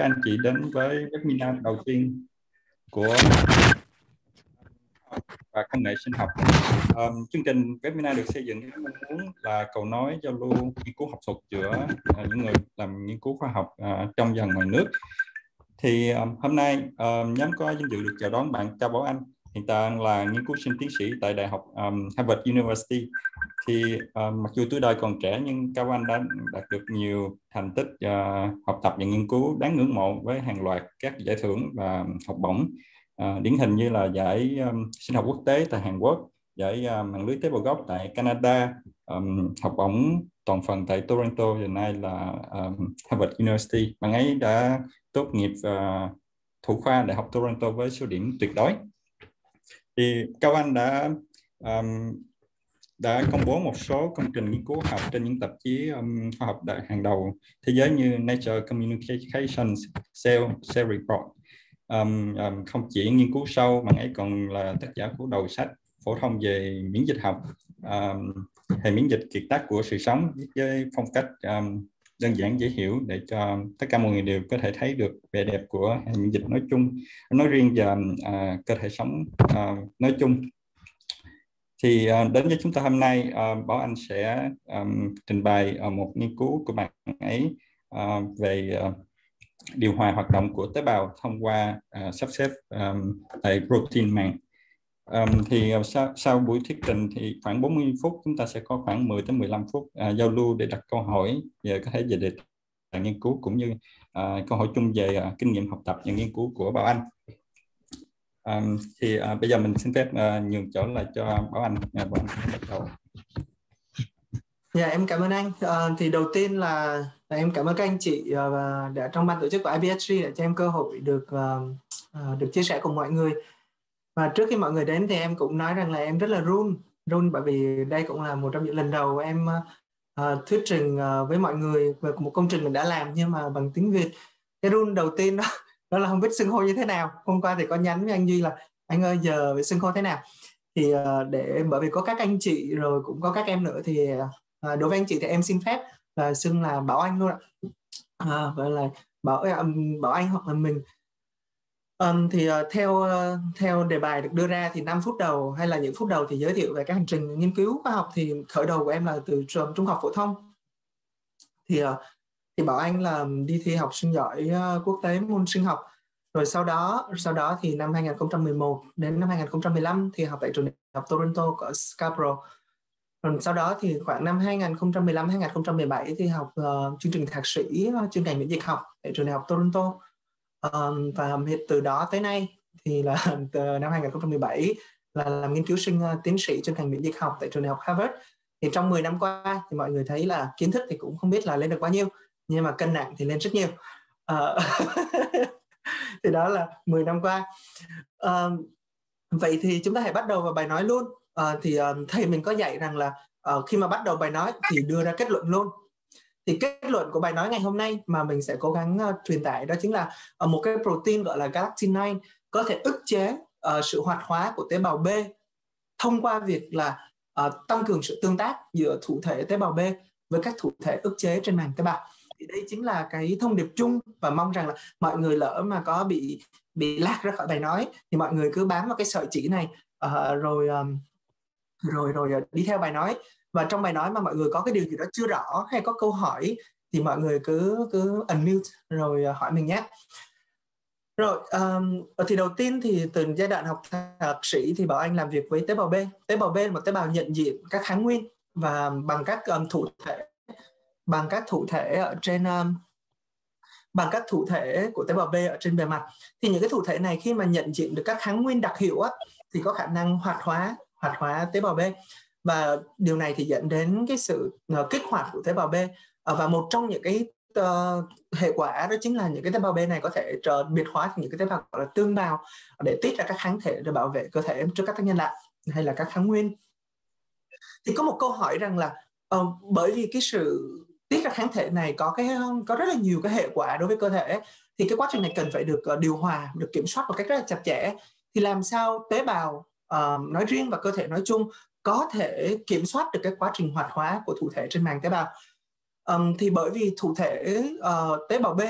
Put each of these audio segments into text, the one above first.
anh chị đến với webinar đầu tiên của và công nghệ sinh học. Um, chương trình webinar được xây dựng với mong muốn là cầu nối giao lưu nghiên cứu học thuật giữa uh, những người làm nghiên cứu khoa học uh, trong và ngoài nước. Thì um, hôm nay um, nhóm có vinh dự được chào đón bạn Cao Bảo Anh, hiện tại là nghiên cứu sinh tiến sĩ tại Đại học um, Harvard University. Thì um, mặc dù tuổi đời còn trẻ nhưng Cao Anh đã đạt được nhiều thành tích uh, học tập và nghiên cứu đáng ngưỡng mộ với hàng loạt các giải thưởng và học bổng. Uh, điển hình như là giải um, sinh học quốc tế tại Hàn Quốc giải um, mạng lưới tế bào gốc tại Canada um, học bổng toàn phần tại Toronto hiện nay là um, Harvard University. Bạn ấy đã tốt nghiệp uh, thủ khoa đại học Toronto với số điểm tuyệt đối thì Cao Anh đã um, đã công bố một số công trình nghiên cứu học trên những tạp chí um, khoa học đại hàng đầu thế giới như Nature Communications, Cell, Cell Report. Um, um, không chỉ nghiên cứu sâu mà ấy còn là tác giả của đầu sách phổ thông về miễn dịch học um, hệ miễn dịch kiệt tác của sự sống với phong cách um, đơn giản dễ hiểu để cho tất cả mọi người đều có thể thấy được vẻ đẹp của hệ miễn dịch nói chung nói riêng và uh, cơ thể sống uh, nói chung thì uh, đến với chúng ta hôm nay uh, Bảo Anh sẽ um, trình bày uh, một nghiên cứu của bạn ấy uh, về uh, điều hòa hoạt động của tế bào thông qua uh, sắp xếp um, tại protein mạng. Um, thì ờ, sau, sau buổi thuyết trình thì khoảng 40 phút chúng ta sẽ có khoảng 10 đến 15 phút uh, giao lưu để đặt câu hỏi về có thể về đề tài nghiên cứu cũng như uh, câu hỏi chung về uh, kinh nghiệm học tập và nghiên cứu của Bảo Anh. Um, thì uh, bây giờ mình xin phép uh, nhường chỗ lại cho Bảo Anh. Uh, Bảo Anh bắt đầu. Dạ em cảm ơn anh. Uh, thì đầu tiên là, là em cảm ơn các anh chị uh, đã trong ban tổ chức của IBSG đã cho em cơ hội được uh, uh, được chia sẻ cùng mọi người. Và trước khi mọi người đến thì em cũng nói rằng là em rất là run, run bởi vì đây cũng là một trong những lần đầu em uh, thuyết trình uh, với mọi người về một công trình mình đã làm nhưng mà bằng tiếng Việt. Cái run đầu tiên đó, đó là không biết xưng hô như thế nào. Hôm qua thì có nhắn với anh Duy là anh ơi giờ phải xưng hô thế nào thì uh, để bởi vì có các anh chị rồi cũng có các em nữa thì uh, đối với anh chị thì em xin phép là xưng là bảo anh luôn ạ à, gọi là bảo bảo anh hoặc là mình um, thì uh, theo uh, theo đề bài được đưa ra thì 5 phút đầu hay là những phút đầu thì giới thiệu về các hành trình nghiên cứu khoa học thì khởi đầu của em là từ trường trung học phổ thông. Thì uh, thì bảo anh là đi thi học sinh giỏi uh, quốc tế môn sinh học. Rồi sau đó sau đó thì năm 2011 đến năm 2015 thì học tại trường đại học Toronto ở Scarborough. Rồi sau đó thì khoảng năm 2015 2017 thì học uh, chương trình thạc sĩ uh, chuyên ngành miễn dịch học tại trường đại học Toronto um, và từ đó tới nay thì là từ năm 2017 là làm nghiên cứu sinh uh, tiến sĩ chuyên ngành miễn dịch học tại trường đại học Harvard. Thì trong 10 năm qua thì mọi người thấy là kiến thức thì cũng không biết là lên được bao nhiêu nhưng mà cân nặng thì lên rất nhiều. Uh, thì đó là 10 năm qua. Uh, vậy thì chúng ta hãy bắt đầu vào bài nói luôn. Uh, thì uh, thầy mình có dạy rằng là uh, khi mà bắt đầu bài nói thì đưa ra kết luận luôn thì kết luận của bài nói ngày hôm nay mà mình sẽ cố gắng uh, truyền tải đó chính là uh, một cái protein gọi là galactin 9 có thể ức chế uh, sự hoạt hóa của tế bào B thông qua việc là uh, tăng cường sự tương tác giữa thụ thể tế bào B với các thụ thể ức chế trên màng tế bào. Thì đây chính là cái thông điệp chung và mong rằng là mọi người lỡ mà có bị bị lạc ra khỏi bài nói thì mọi người cứ bám vào cái sợi chỉ này uh, rồi um, rồi rồi đi theo bài nói và trong bài nói mà mọi người có cái điều gì đó chưa rõ hay có câu hỏi thì mọi người cứ cứ unmute rồi ờ, hỏi mình nhé. Rồi um, thì đầu tiên thì từ giai đoạn học thạc sĩ thì bảo anh làm việc với tế bào B. Tế bào B là một tế bào nhận diện các kháng nguyên và bằng các um, thụ thể bằng các thụ thể ở trên um, bằng các thụ thể của tế bào B ở trên bề mặt. Thì những cái thụ thể này khi mà nhận diện được các kháng nguyên đặc hiệu á thì có khả năng hoạt hóa hoạt hóa tế bào B và điều này thì dẫn đến cái sự ờ, kích hoạt của tế bào B. Ờ, và một trong những cái uh, hệ quả đó chính là những cái tế bào B này có thể trở biệt hóa thành những cái tế bào gọi là tương bào để tiết ra các kháng thể để bảo vệ cơ thể trước các tác nhân lạ hay là các kháng nguyên. Thì có một câu hỏi rằng là uh, bởi vì cái sự tiết ra kháng thể này có cái có rất là nhiều cái hệ quả đối với cơ thể thì cái quá trình này cần phải được uh, điều hòa được kiểm soát một cách rất là chặt chẽ. Thì làm sao tế bào uh, nói riêng và cơ thể nói chung có thể kiểm soát được cái quá trình hoạt hóa của thụ thể trên màng tế bào. Um, thì bởi vì thụ thể uh, tế bào B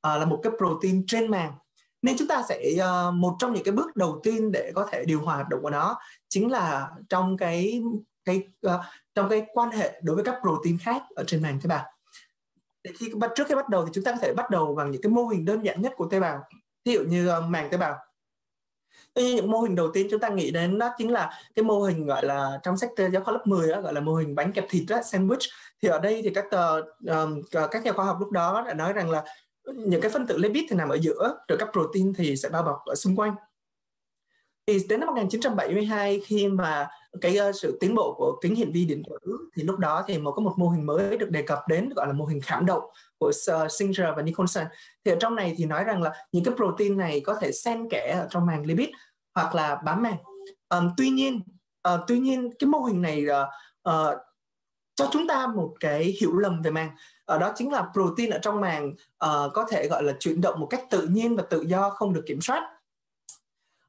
ờ, là một cái protein trên màng nên chúng ta sẽ uh, một trong những cái bước đầu tiên để có thể điều hòa hoạt động của nó chính là trong cái cái uh, trong cái quan hệ đối với các protein khác ở trên màng tế bào. Để khi trước khi bắt đầu thì chúng ta có thể bắt đầu bằng những cái mô hình đơn giản nhất của tế bào. Ví dụ như uh, màng tế bào. Tuy nhiên những mô hình đầu tiên chúng ta nghĩ đến đó chính là cái mô hình gọi là trong sách giáo khoa lớp 10 đó, gọi là mô hình bánh kẹp thịt đó, sandwich. Thì ở đây thì các tờ, um, các nhà khoa học lúc đó đã nói rằng là những cái phân tử lipid thì nằm ở giữa, rồi các protein thì sẽ bao bọc ở xung quanh. Thì đến năm 1972 khi mà cái uh, sự tiến bộ của kính hiển vi điện tử thì lúc đó thì một có một mô hình mới được đề cập đến gọi là mô hình khảm động của uh, Singer và Nicholson. Thì ở trong này thì nói rằng là những cái protein này có thể xen kẽ ở trong màng lipid hoặc là bám màng. Um, tuy nhiên uh, tuy nhiên cái mô hình này uh, uh, cho chúng ta một cái hiểu lầm về màng. Ở đó chính là protein ở trong màng uh, có thể gọi là chuyển động một cách tự nhiên và tự do không được kiểm soát.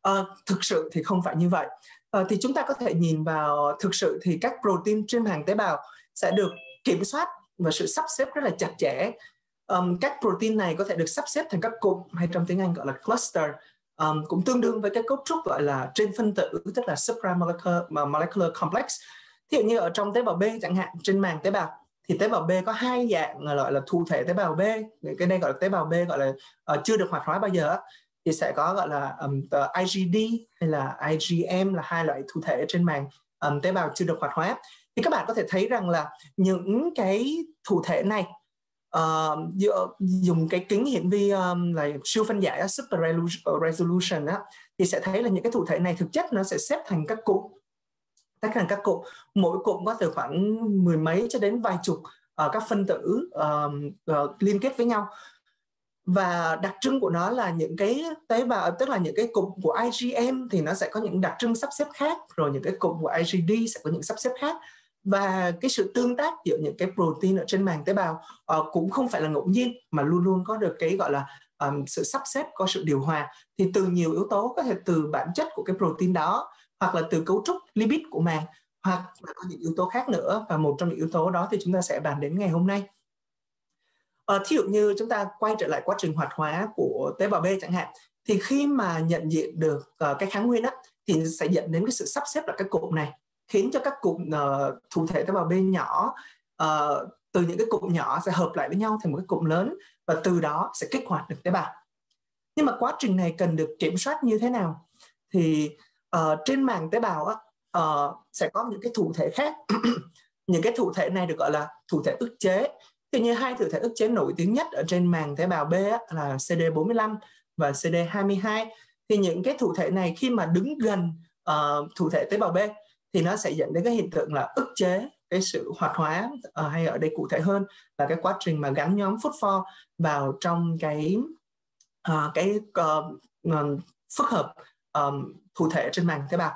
Uh, thực sự thì không phải như vậy à, thì chúng ta có thể nhìn vào thực sự thì các protein trên màng tế bào sẽ được kiểm soát và sự sắp xếp rất là chặt chẽ. Um, các protein này có thể được sắp xếp thành các cụm hay trong tiếng Anh gọi là cluster. Um, cũng tương đương với cái cấu trúc gọi là trên phân tử tức là supramolecular molecular complex. Ví dụ như ở trong tế bào B chẳng hạn trên màng tế bào thì tế bào B có hai dạng gọi là thụ thể tế bào B. Cái đây gọi là tế bào B gọi là uh, chưa được hoạt hóa bao giờ thì sẽ có gọi là um, IgD hay là IgM là hai loại thụ thể trên màng um, tế bào chưa được hoạt hóa. Thì các bạn có thể thấy rằng là những cái thụ thể này uh, dùng cái kính hiển vi um, là siêu phân giải super resolution á, thì sẽ thấy là những cái thụ thể này thực chất nó sẽ xếp thành các cụm tách thành các cụm. Mỗi cụm có từ khoảng mười mấy cho đến vài chục uh, các phân tử uh, uh, liên kết với nhau và đặc trưng của nó là những cái tế bào tức là những cái cụm của IgM thì nó sẽ có những đặc trưng sắp xếp khác rồi những cái cụm của IgD sẽ có những sắp xếp khác. Và cái sự tương tác giữa những cái protein ở trên màng tế bào uh, cũng không phải là ngẫu nhiên mà luôn luôn có được cái gọi là um, sự sắp xếp có sự điều hòa. Thì từ nhiều yếu tố có thể từ bản chất của cái protein đó hoặc là từ cấu trúc lipid của màng hoặc là có những yếu tố khác nữa. Và một trong những yếu tố đó thì chúng ta sẽ bàn đến ngày hôm nay. Ờ, thí dụ như chúng ta quay trở lại quá trình hoạt hóa của tế bào B chẳng hạn thì khi mà nhận diện được uh, cái kháng nguyên á thì sẽ dẫn đến cái sự sắp xếp lại các cụm này khiến cho các cụm uh, thụ thể tế bào B nhỏ uh, từ những cái cụm nhỏ sẽ hợp lại với nhau thành một cái cụm lớn và từ đó sẽ kích hoạt được tế bào nhưng mà quá trình này cần được kiểm soát như thế nào? Thì uh, trên màng tế bào á, uh, sẽ có những cái thụ thể khác. Những cái thụ thể này được gọi là thụ thể ức chế thì như hai thụ thể ức chế nổi tiếng nhất ở trên màng tế bào B á, là CD45 và CD22 thì những cái thụ thể này khi mà đứng gần ờ, uh, thụ thể tế bào B thì nó sẽ dẫn đến cái hiện tượng là ức chế cái sự hoạt hóa uh, hay ở đây cụ thể hơn là cái quá trình mà gắn nhóm phốt pho vào trong cái uh, cái uh, phức hợp um, thụ thể trên màng tế bào.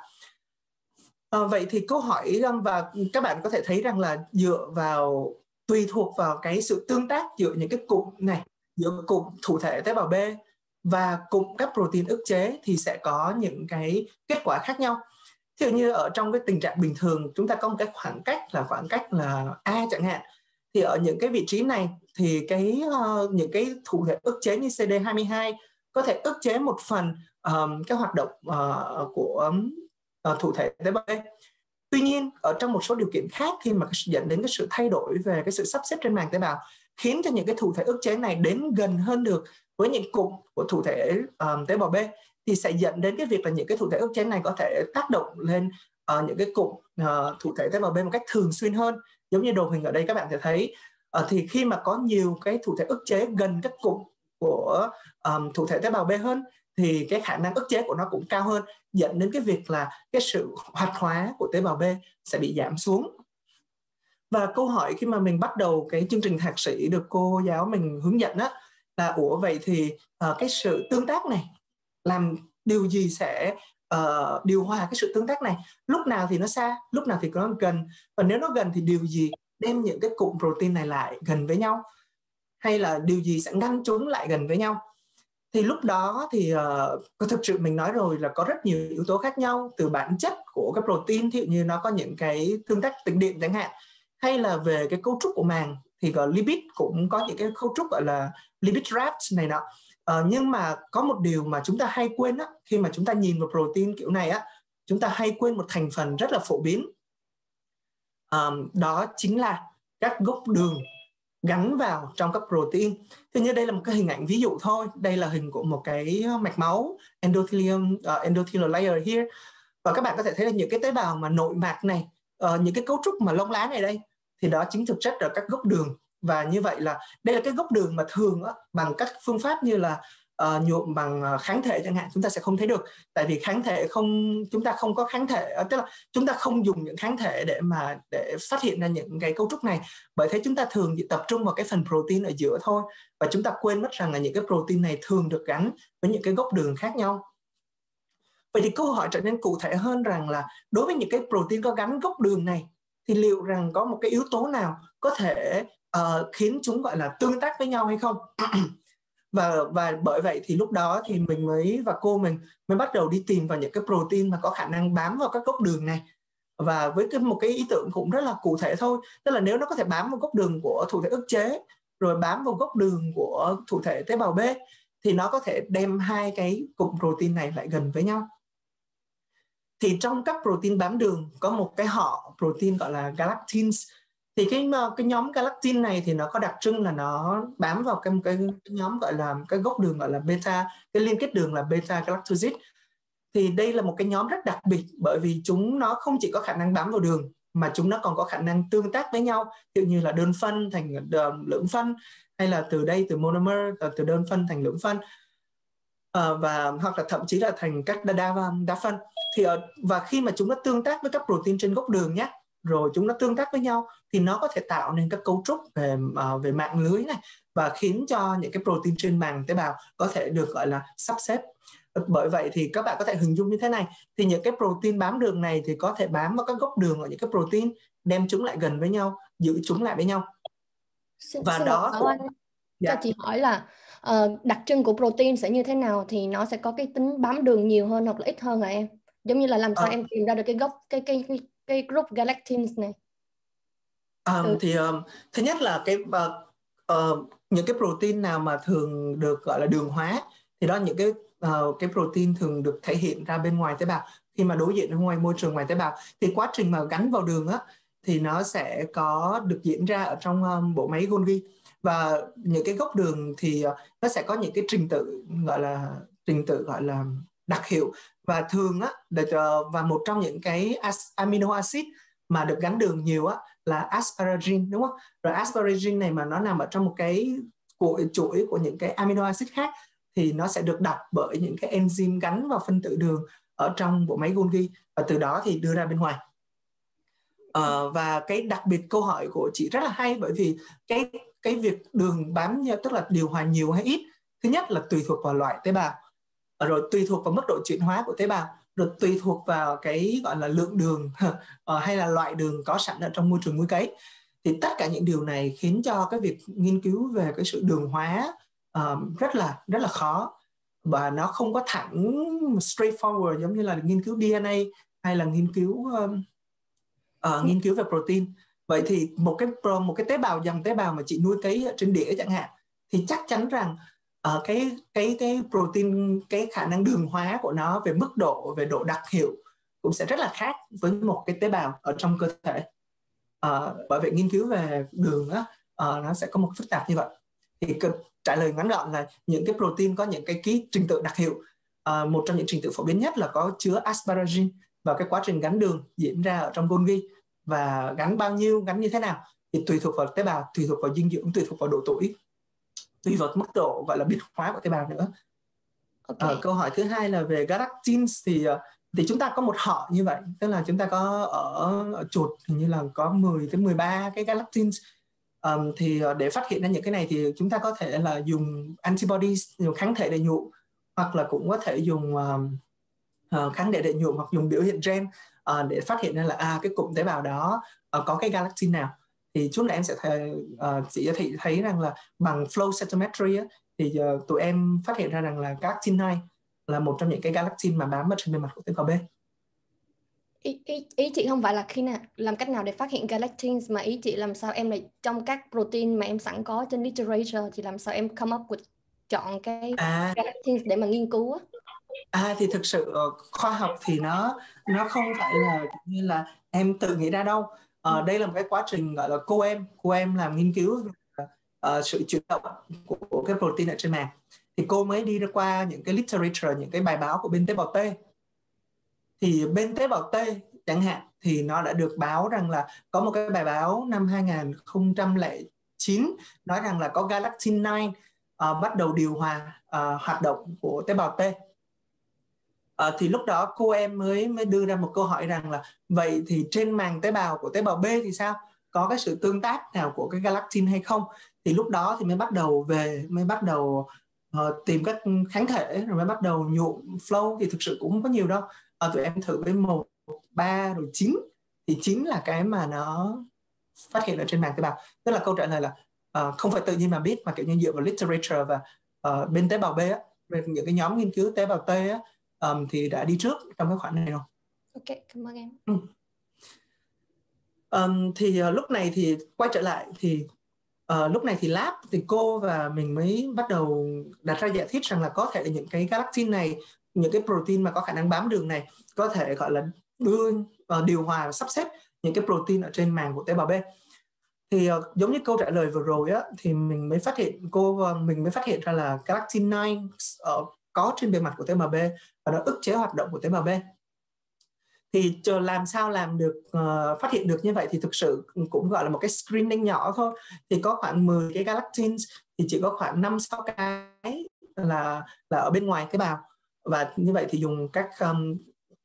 Uh, vậy thì câu hỏi và các bạn có thể thấy rằng là dựa vào tùy thuộc vào cái sự tương tác giữa những cái cụm này giữa cụm thụ thể tế bào B và cụm các protein ức chế thì sẽ có những cái kết quả khác nhau thí dụ như ở trong cái tình trạng bình thường chúng ta có một cái khoảng cách là khoảng cách là A chẳng hạn thì ở những cái vị trí này thì cái uh, những cái thủ thể ức chế như CD22 có thể ức chế một phần um, cái hoạt động uh, của um, thủ thể tế bào B. Tuy nhiên ở trong một số điều kiện khác khi mà dẫn đến cái sự thay đổi về cái sự sắp xếp trên màng tế bào khiến cho những cái thụ thể ức chế này đến gần hơn được với những cụm của thụ thể um, tế bào B thì sẽ dẫn đến cái việc là những cái thụ thể ức chế này có thể tác động lên uh, những cái cụm ờ, uh, thụ thể tế bào B một cách thường xuyên hơn. Giống như đồ hình ở đây các bạn sẽ thấy uh, thì khi mà có nhiều cái thụ thể ức chế gần các cụm của um, thụ thể tế bào B hơn thì cái khả năng ức chế của nó cũng cao hơn dẫn đến cái việc là cái sự hoạt hóa của tế bào B sẽ bị giảm xuống. Và câu hỏi khi mà mình bắt đầu cái chương trình thạc sĩ được cô giáo mình hướng dẫn á là ủa vậy thì uh, cái sự tương tác này làm điều gì sẽ uh, điều hòa cái sự tương tác này? Lúc nào thì nó xa lúc nào thì nó gần. Và nếu nó gần thì điều gì đem những cái cụm protein này lại gần với nhau? Hay là điều gì sẽ ngăn chúng lại gần với nhau? Thì lúc đó thì uh, thực sự mình nói rồi là có rất nhiều yếu tố khác nhau từ bản chất của cái protein ví dụ như nó có những cái tương tác tĩnh điện chẳng hạn hay là về cái cấu trúc của màng thì có lipid cũng có những cái cấu trúc gọi là lipid wrapped này nọ. Uh, nhưng mà có một điều mà chúng ta hay quên á khi mà chúng ta nhìn vào protein kiểu này á chúng ta hay quên một thành phần rất là phổ biến. Um, đó chính là các gốc đường gắn vào trong các protein. Thì như đây là một cái hình ảnh ví dụ thôi. Đây là hình của một cái mạch máu endothelium uh, endothelial layer here. Và các bạn có thể thấy là những cái tế bào mà nội mạc này, uh, những cái cấu trúc mà lông lá này đây thì đó chính thực chất là các gốc đường và như vậy là đây là cái gốc đường mà thường á, bằng các phương pháp như là uh, nhuộm bằng ờ, kháng thể chẳng hạn chúng ta sẽ không thấy được. Tại vì kháng thể không chúng ta không có kháng thể uh, tức là chúng ta không dùng những kháng thể để mà để phát hiện ra những cái cấu trúc này. Bởi thế chúng ta thường chỉ tập trung vào cái phần protein ở giữa thôi. Và chúng ta quên mất rằng là những cái protein này thường được gắn với những cái gốc đường khác nhau. Vậy thì câu hỏi trở nên cụ thể hơn rằng là đối với những cái protein có gắn gốc đường này thì liệu rằng có một cái yếu tố nào có thể uh, khiến chúng gọi là tương tác với nhau hay không? và và bởi vậy thì lúc đó thì mình mới và cô mình mới bắt đầu đi tìm vào những cái protein mà có khả năng bám vào các gốc đường này. Và với cái, một cái ý tưởng cũng rất là cụ thể thôi. Tức là nếu nó có thể bám vào gốc đường của thụ thể ức chế, rồi bám vào gốc đường của thụ thể tế bào B, thì nó có thể đem hai cái cụm protein này lại gần với nhau. Thì trong các protein bám đường có một cái họ protein gọi là galactins thì cái ờ, cái nhóm galactin này thì nó có đặc trưng là nó bám vào cái, cái, nhóm gọi là cái gốc đường gọi là beta cái liên kết đường là beta galactosid thì đây là một cái nhóm rất đặc biệt bởi vì chúng nó không chỉ có khả năng bám vào đường mà chúng nó còn có khả năng tương tác với nhau. Ví như là đơn phân thành ờ, lưỡng phân hay là từ đây từ monomer ờ, từ đơn phân thành lưỡng phân à, và hoặc là thậm chí là thành các đa đa, đa phân. Thì ở, và khi mà chúng nó tương tác với các protein trên gốc đường nhé rồi chúng nó tương tác với nhau thì nó có thể tạo nên các cấu trúc về uh, về mạng lưới này và khiến cho những cái protein trên màng tế bào có thể được gọi là sắp xếp bởi vậy thì các bạn có thể hình dung như thế này thì những cái protein bám đường này thì có thể bám vào các gốc đường ở những cái protein đem chúng lại gần với nhau giữ chúng lại với nhau xin, và xin đó cũng... anh dạ. cho chị hỏi là uh, đặc trưng của protein sẽ như thế nào thì nó sẽ có cái tính bám đường nhiều hơn hoặc là ít hơn hả em giống như là làm sao à. em tìm ra được cái gốc cái cái cái, cái group galactins này. Um, ừ. thì um, thứ nhất là cái uh, uh, những cái protein nào mà thường được gọi là đường hóa thì đó những cái uh, cái protein thường được thể hiện ra bên ngoài tế bào. Khi mà đối diện ở ngoài môi trường ngoài tế bào thì quá trình mà gắn vào đường á thì nó sẽ có được diễn ra ở trong um, bộ máy Golgi. Và những cái gốc đường thì uh, nó sẽ có những cái trình tự gọi là trình tự gọi là đặc hiệu và thường á ờ, và một trong những cái amino acid mà được gắn đường nhiều á là asparagine đúng không? Rồi asparagine này mà nó nằm ở trong một cái của chuỗi của những cái amino acid khác thì nó sẽ được đọc bởi những cái enzyme gắn vào phân tử đường ở trong bộ máy Golgi và từ đó thì đưa ra bên ngoài. À, và cái đặc biệt câu hỏi của chị rất là hay bởi vì cái cái việc đường bám tức là điều hòa nhiều hay ít thứ nhất là tùy thuộc vào loại tế bào Ờ, rồi tùy thuộc vào mức độ chuyển hóa của tế bào rồi tùy thuộc vào cái gọi là lượng đường ờ, hay là loại đường có sẵn ở trong môi trường nuôi cấy. Thì tất cả những điều này khiến cho cái việc nghiên cứu về cái sự đường hóa uh, rất là rất là khó. Và nó không có thẳng straightforward giống như là nghiên cứu DNA hay là nghiên cứu um, uh, nghiên cứu về protein. Vậy thì một cái một cái tế bào dòng tế bào mà chị nuôi cấy trên đĩa chẳng hạn thì chắc chắn rằng uh, cái cái cái protein cái khả năng đường hóa của nó về mức độ về độ đặc hiệu cũng sẽ rất là khác với một cái tế bào ở trong cơ thể. Uh, bởi vậy nghiên cứu về đường á uh, nó sẽ có một phức tạp như vậy. Thì trả lời ngắn gọn là những cái protein có những cái ký trình tự đặc hiệu. Uh, một trong những trình tự phổ biến nhất là có chứa asparagine và cái quá trình gắn đường diễn ra ở trong Golgi và gắn bao nhiêu gắn như thế nào thì tùy thuộc vào tế bào tùy thuộc vào dinh dưỡng tùy thuộc vào độ tuổi tùy vào mức độ gọi là biệt hóa của tế bào nữa. Okay. uh, câu hỏi thứ hai là về galactins thì uh, thì chúng ta có một họ như vậy tức là chúng ta có ở, ở chuột hình như là có 10 tới 13 cái galactins um, thì uh, để phát hiện ra những cái này thì chúng ta có thể là dùng antibodies dùng kháng thể để nhuộm hoặc là cũng có thể dùng um, uh, kháng thể để nhuộm hoặc dùng biểu hiện gen uh, để phát hiện ra là à cái cụm tế bào đó uh, có cái galactin nào thì chút nữa em sẽ thấy uh, chị thị thấy rằng là bằng flow cytometry á, thì uh, tụi em phát hiện ra rằng là galactin 2 là một trong những cái galactin mà bám ở trên bề mặt của tế bào B. ý, ý, ý chị không phải là khi nào làm cách nào để phát hiện galactins mà ý chị làm sao em lại trong các protein mà em sẵn có trên literature thì làm sao em come up with chọn cái à. galactins để mà nghiên cứu á à thì thực sự ờ, khoa học thì nó nó không phải là như là em tự nghĩ ra đâu uh, đây là một cái quá trình gọi là cô em cô em làm nghiên cứu uh, sự chuyển động của, cái protein ở trên mạng thì cô mới đi ra qua những cái literature những cái bài báo của bên tế bào T. Thì bên tế bào T chẳng hạn thì nó đã được báo rằng là có một cái bài báo năm 2009 nói rằng là có galactin 9 uh, bắt đầu điều hòa uh, hoạt động của tế bào T à, thì lúc đó cô em mới mới đưa ra một câu hỏi rằng là vậy thì trên màng tế bào của tế bào B thì sao? Có cái sự tương tác nào của cái galactin hay không? Thì lúc đó thì mới bắt đầu về mới bắt đầu uh, tìm các kháng thể rồi mới bắt đầu nhuộm flow thì thực sự cũng không có nhiều đâu. Uh, tụi em thử với một ba rồi chín. Thì chín là cái mà nó phát hiện ở trên màng tế bào. Tức là câu trả lời là uh, không phải tự nhiên mà biết mà kiểu như dựa vào literature và uh, bên tế bào B á. Về những cái nhóm nghiên cứu tế bào T á um, thì đã đi trước trong cái khoản này rồi. Ok cảm ơn em. Ừ. um, thì uh, lúc này thì quay trở lại thì uh, lúc này thì lab thì cô và mình mới bắt đầu đặt ra giả thiết rằng là có thể những cái galactin này những cái protein mà có khả năng bám đường này có thể gọi là đưa uh, điều hòa và sắp xếp những cái protein ở trên màng của tế bào B. Thì uh, giống như câu trả lời vừa rồi á thì mình mới phát hiện cô và mình mới phát hiện ra là galactin 9 ở có trên bề mặt của tế bào B và nó ức chế hoạt động của tế bào B. Thì chờ làm sao làm được uh, phát hiện được như vậy thì thực sự cũng gọi là một cái screening nhỏ thôi. Thì có khoảng 10 cái galactins thì chỉ có khoảng 5 6 cái là là ở bên ngoài tế bào. Và như vậy thì dùng các um,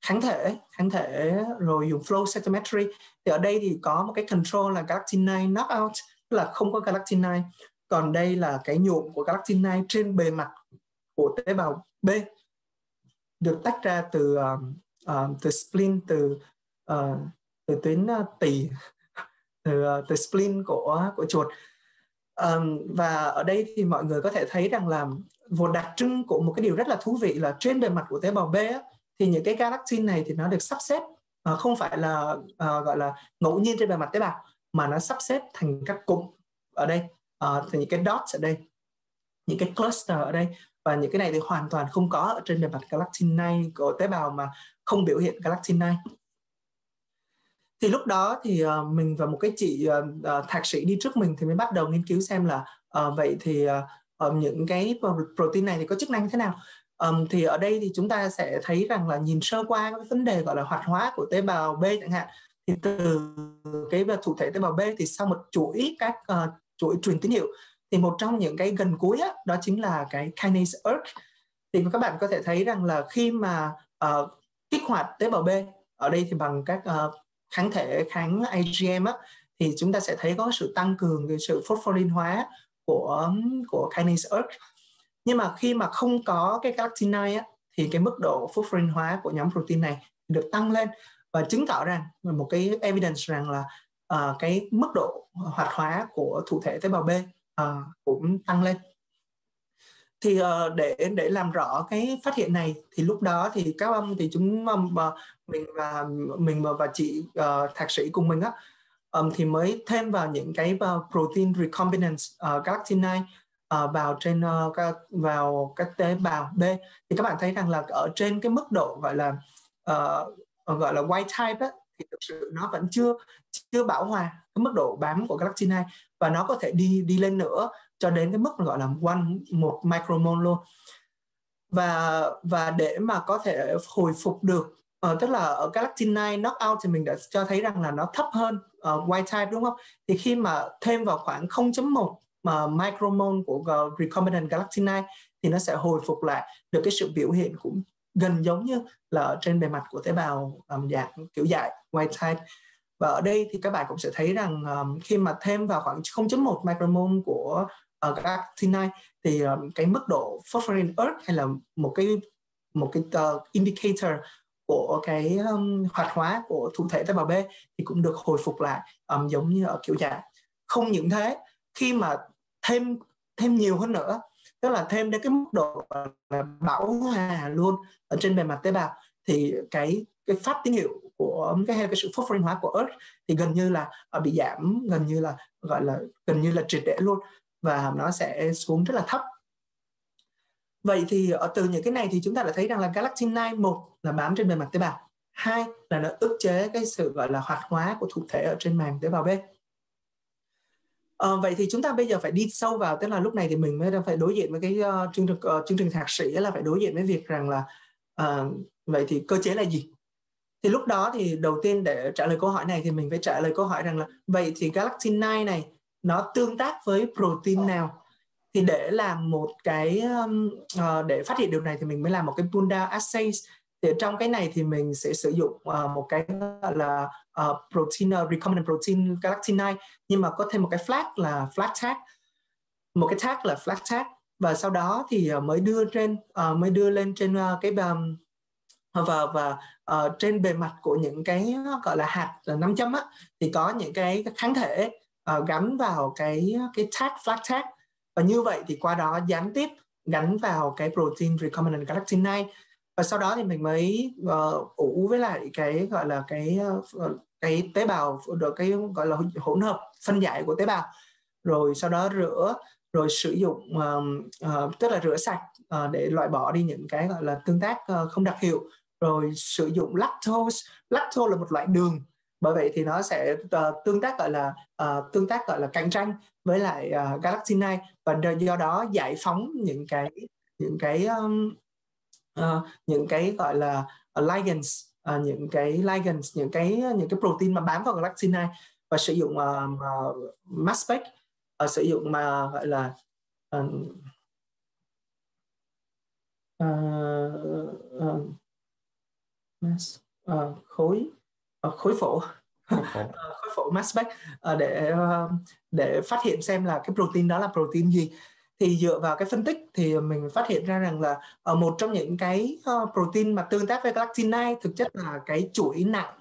kháng thể kháng thể rồi dùng flow cytometry. Thì ở đây thì có một cái control là galactin 9 knockout tức là không có galactin 9 còn đây là cái nhuộm của galactin 9 trên bề mặt của tế bào B được tách ra từ uh, từ spleen từ uh, từ tuyến uh, tỳ từ uh, từ spleen của của chuột. Um, và ở đây thì mọi người có thể thấy rằng là một đặc trưng của một cái điều rất là thú vị là trên bề mặt của tế bào B á, thì những cái galactin này thì nó được sắp xếp uh, không phải là uh, gọi là ngẫu nhiên trên bề mặt tế bào mà nó sắp xếp thành các cụm ở đây. Uh, thành những cái dots ở đây những cái cluster ở đây và những cái này thì hoàn toàn không có ở trên bề mặt galactin 9 của tế bào mà không biểu hiện galactin 9 thì lúc đó thì uh, mình và một cái chị uh, thạc sĩ đi trước mình thì mới bắt đầu nghiên cứu xem là uh, vậy thì uh, những cái protein này thì có chức năng thế nào. Um, thì ở đây thì chúng ta sẽ thấy rằng là nhìn sơ qua cái vấn đề gọi là hoạt hóa của tế bào B chẳng hạn thì từ cái thụ thể tế bào B thì sau một chuỗi các uh, chuỗi truyền tín hiệu thì một trong những cái gần cuối á, đó chính là cái kinase ERK thì các bạn có thể thấy rằng là khi mà uh, kích hoạt tế bào B ở đây thì bằng các uh, kháng thể kháng IgM á, thì chúng ta sẽ thấy có sự tăng cường cái sự phosphorin hóa của của kinase ERK nhưng mà khi mà không có cái galactin á, thì cái mức độ phosphorin hóa của nhóm protein này được tăng lên. Và chứng tỏ rằng một cái evidence rằng là uh, cái mức độ hoạt hóa của thụ thể tế bào B à, cũng tăng lên. Thì uh, để để làm rõ cái phát hiện này thì lúc đó thì các ông thì chúng um, mình và mình và chị uh, thạc sĩ cùng mình á um, thì mới thêm vào những cái uh, protein recombinant uh, galactin 9 uh, vào trên uh, vào các tế bào B. Thì các bạn thấy rằng là ở trên cái mức độ gọi là uh, gọi là white type á, thì thực sự nó vẫn chưa chưa bảo hòa cái mức độ bám của galactin 2 và nó có thể đi đi lên nữa cho đến cái mức gọi là one một micromol luôn. Và và để mà có thể hồi phục được uh, tức là ở galactin 9 knockout thì mình đã cho thấy rằng là nó thấp hơn ờ, uh, white type đúng không? Thì khi mà thêm vào khoảng 0.1 mà micromol của recombinant galactin 9 thì nó sẽ hồi phục lại được cái sự biểu hiện cũng gần giống như là trên bề mặt của tế bào um, dạng kiểu dại white type và ở đây thì các bạn cũng sẽ thấy rằng um, khi mà thêm vào khoảng 0.1 micromol của ờ, uh, galactinide thì um, cái mức độ phosphorin earth hay là một cái một cái uh, indicator của cái um, hoạt hóa của thụ thể tế bào B thì cũng được hồi phục lại um, giống như ở kiểu dạng. Không những thế khi mà thêm thêm nhiều hơn nữa tức là thêm đến cái mức độ là hòa luôn ở trên bề mặt tế bào thì cái cái phát tín hiệu của cái hay cái sự phosphorin hóa của Earth thì gần như là à, bị giảm gần như là gọi là gần như là triệt để luôn và nó sẽ xuống rất là thấp. Vậy thì ở từ những cái này thì chúng ta đã thấy rằng là galactin 9 một là bám trên bề mặt tế bào hai là nó ức chế cái sự gọi là hoạt hóa của thụ thể ở trên màng tế bào B. À, vậy thì chúng ta bây giờ phải đi sâu vào tức là lúc này thì mình mới phải đối diện với cái uh, chương trình uh, chương trình thạc sĩ là phải đối diện với việc rằng là uh, vậy thì cơ chế là gì? Thì lúc đó thì đầu tiên để trả lời câu hỏi này thì mình phải trả lời câu hỏi rằng là vậy thì galaxy 9 này nó tương tác với protein nào? Thì để làm một cái uh, để phát hiện điều này thì mình mới làm một cái pull down assays thì trong cái này thì mình sẽ sử dụng uh, một cái gọi là uh, protein uh, recombinant protein galaxy 9 nhưng mà có thêm một cái flag là flag tag. Một cái tag là flag tag. Và sau đó thì mới đưa trên uh, mới đưa lên trên uh, cái um, và và uh, trên bề mặt của những cái gọi là hạt ờ, năm chấm á thì có những cái kháng thể uh, gắn vào cái cái tag flag tag. Và như vậy thì qua đó gián tiếp gắn vào cái protein recombinant galactin 9 và sau đó thì mình mới uh, ủ với lại cái gọi là cái uh, cái tế bào được cái gọi là hỗn hợp phân giải của tế bào. Rồi sau đó rửa rồi sử dụng uh, uh, tức là rửa sạch uh, để loại bỏ đi những cái gọi là tương tác uh, không đặc hiệu rồi sử dụng lactose. Lactose là một loại đường. Bởi vậy thì nó sẽ uh, tương tác gọi là uh, tương tác gọi là cạnh tranh với lại uh, galaxy 9 và do đó giải phóng những cái những cái um, uh, những cái gọi là uh, ligands uh, những cái ligands những cái những cái protein mà bám vào galaxy 9 và sử dụng uh, uh, mass spec uh, sử dụng mà gọi là uh, uh, uh, mass uh, khối uh, khối phổ. Khối phổ. Mass spec. Uh, để uh, để phát hiện xem là cái protein đó là protein gì. Thì dựa vào cái phân tích thì mình phát hiện ra rằng là ở một trong những cái protein mà tương tác với galactin 9 thực chất là cái chuỗi nặng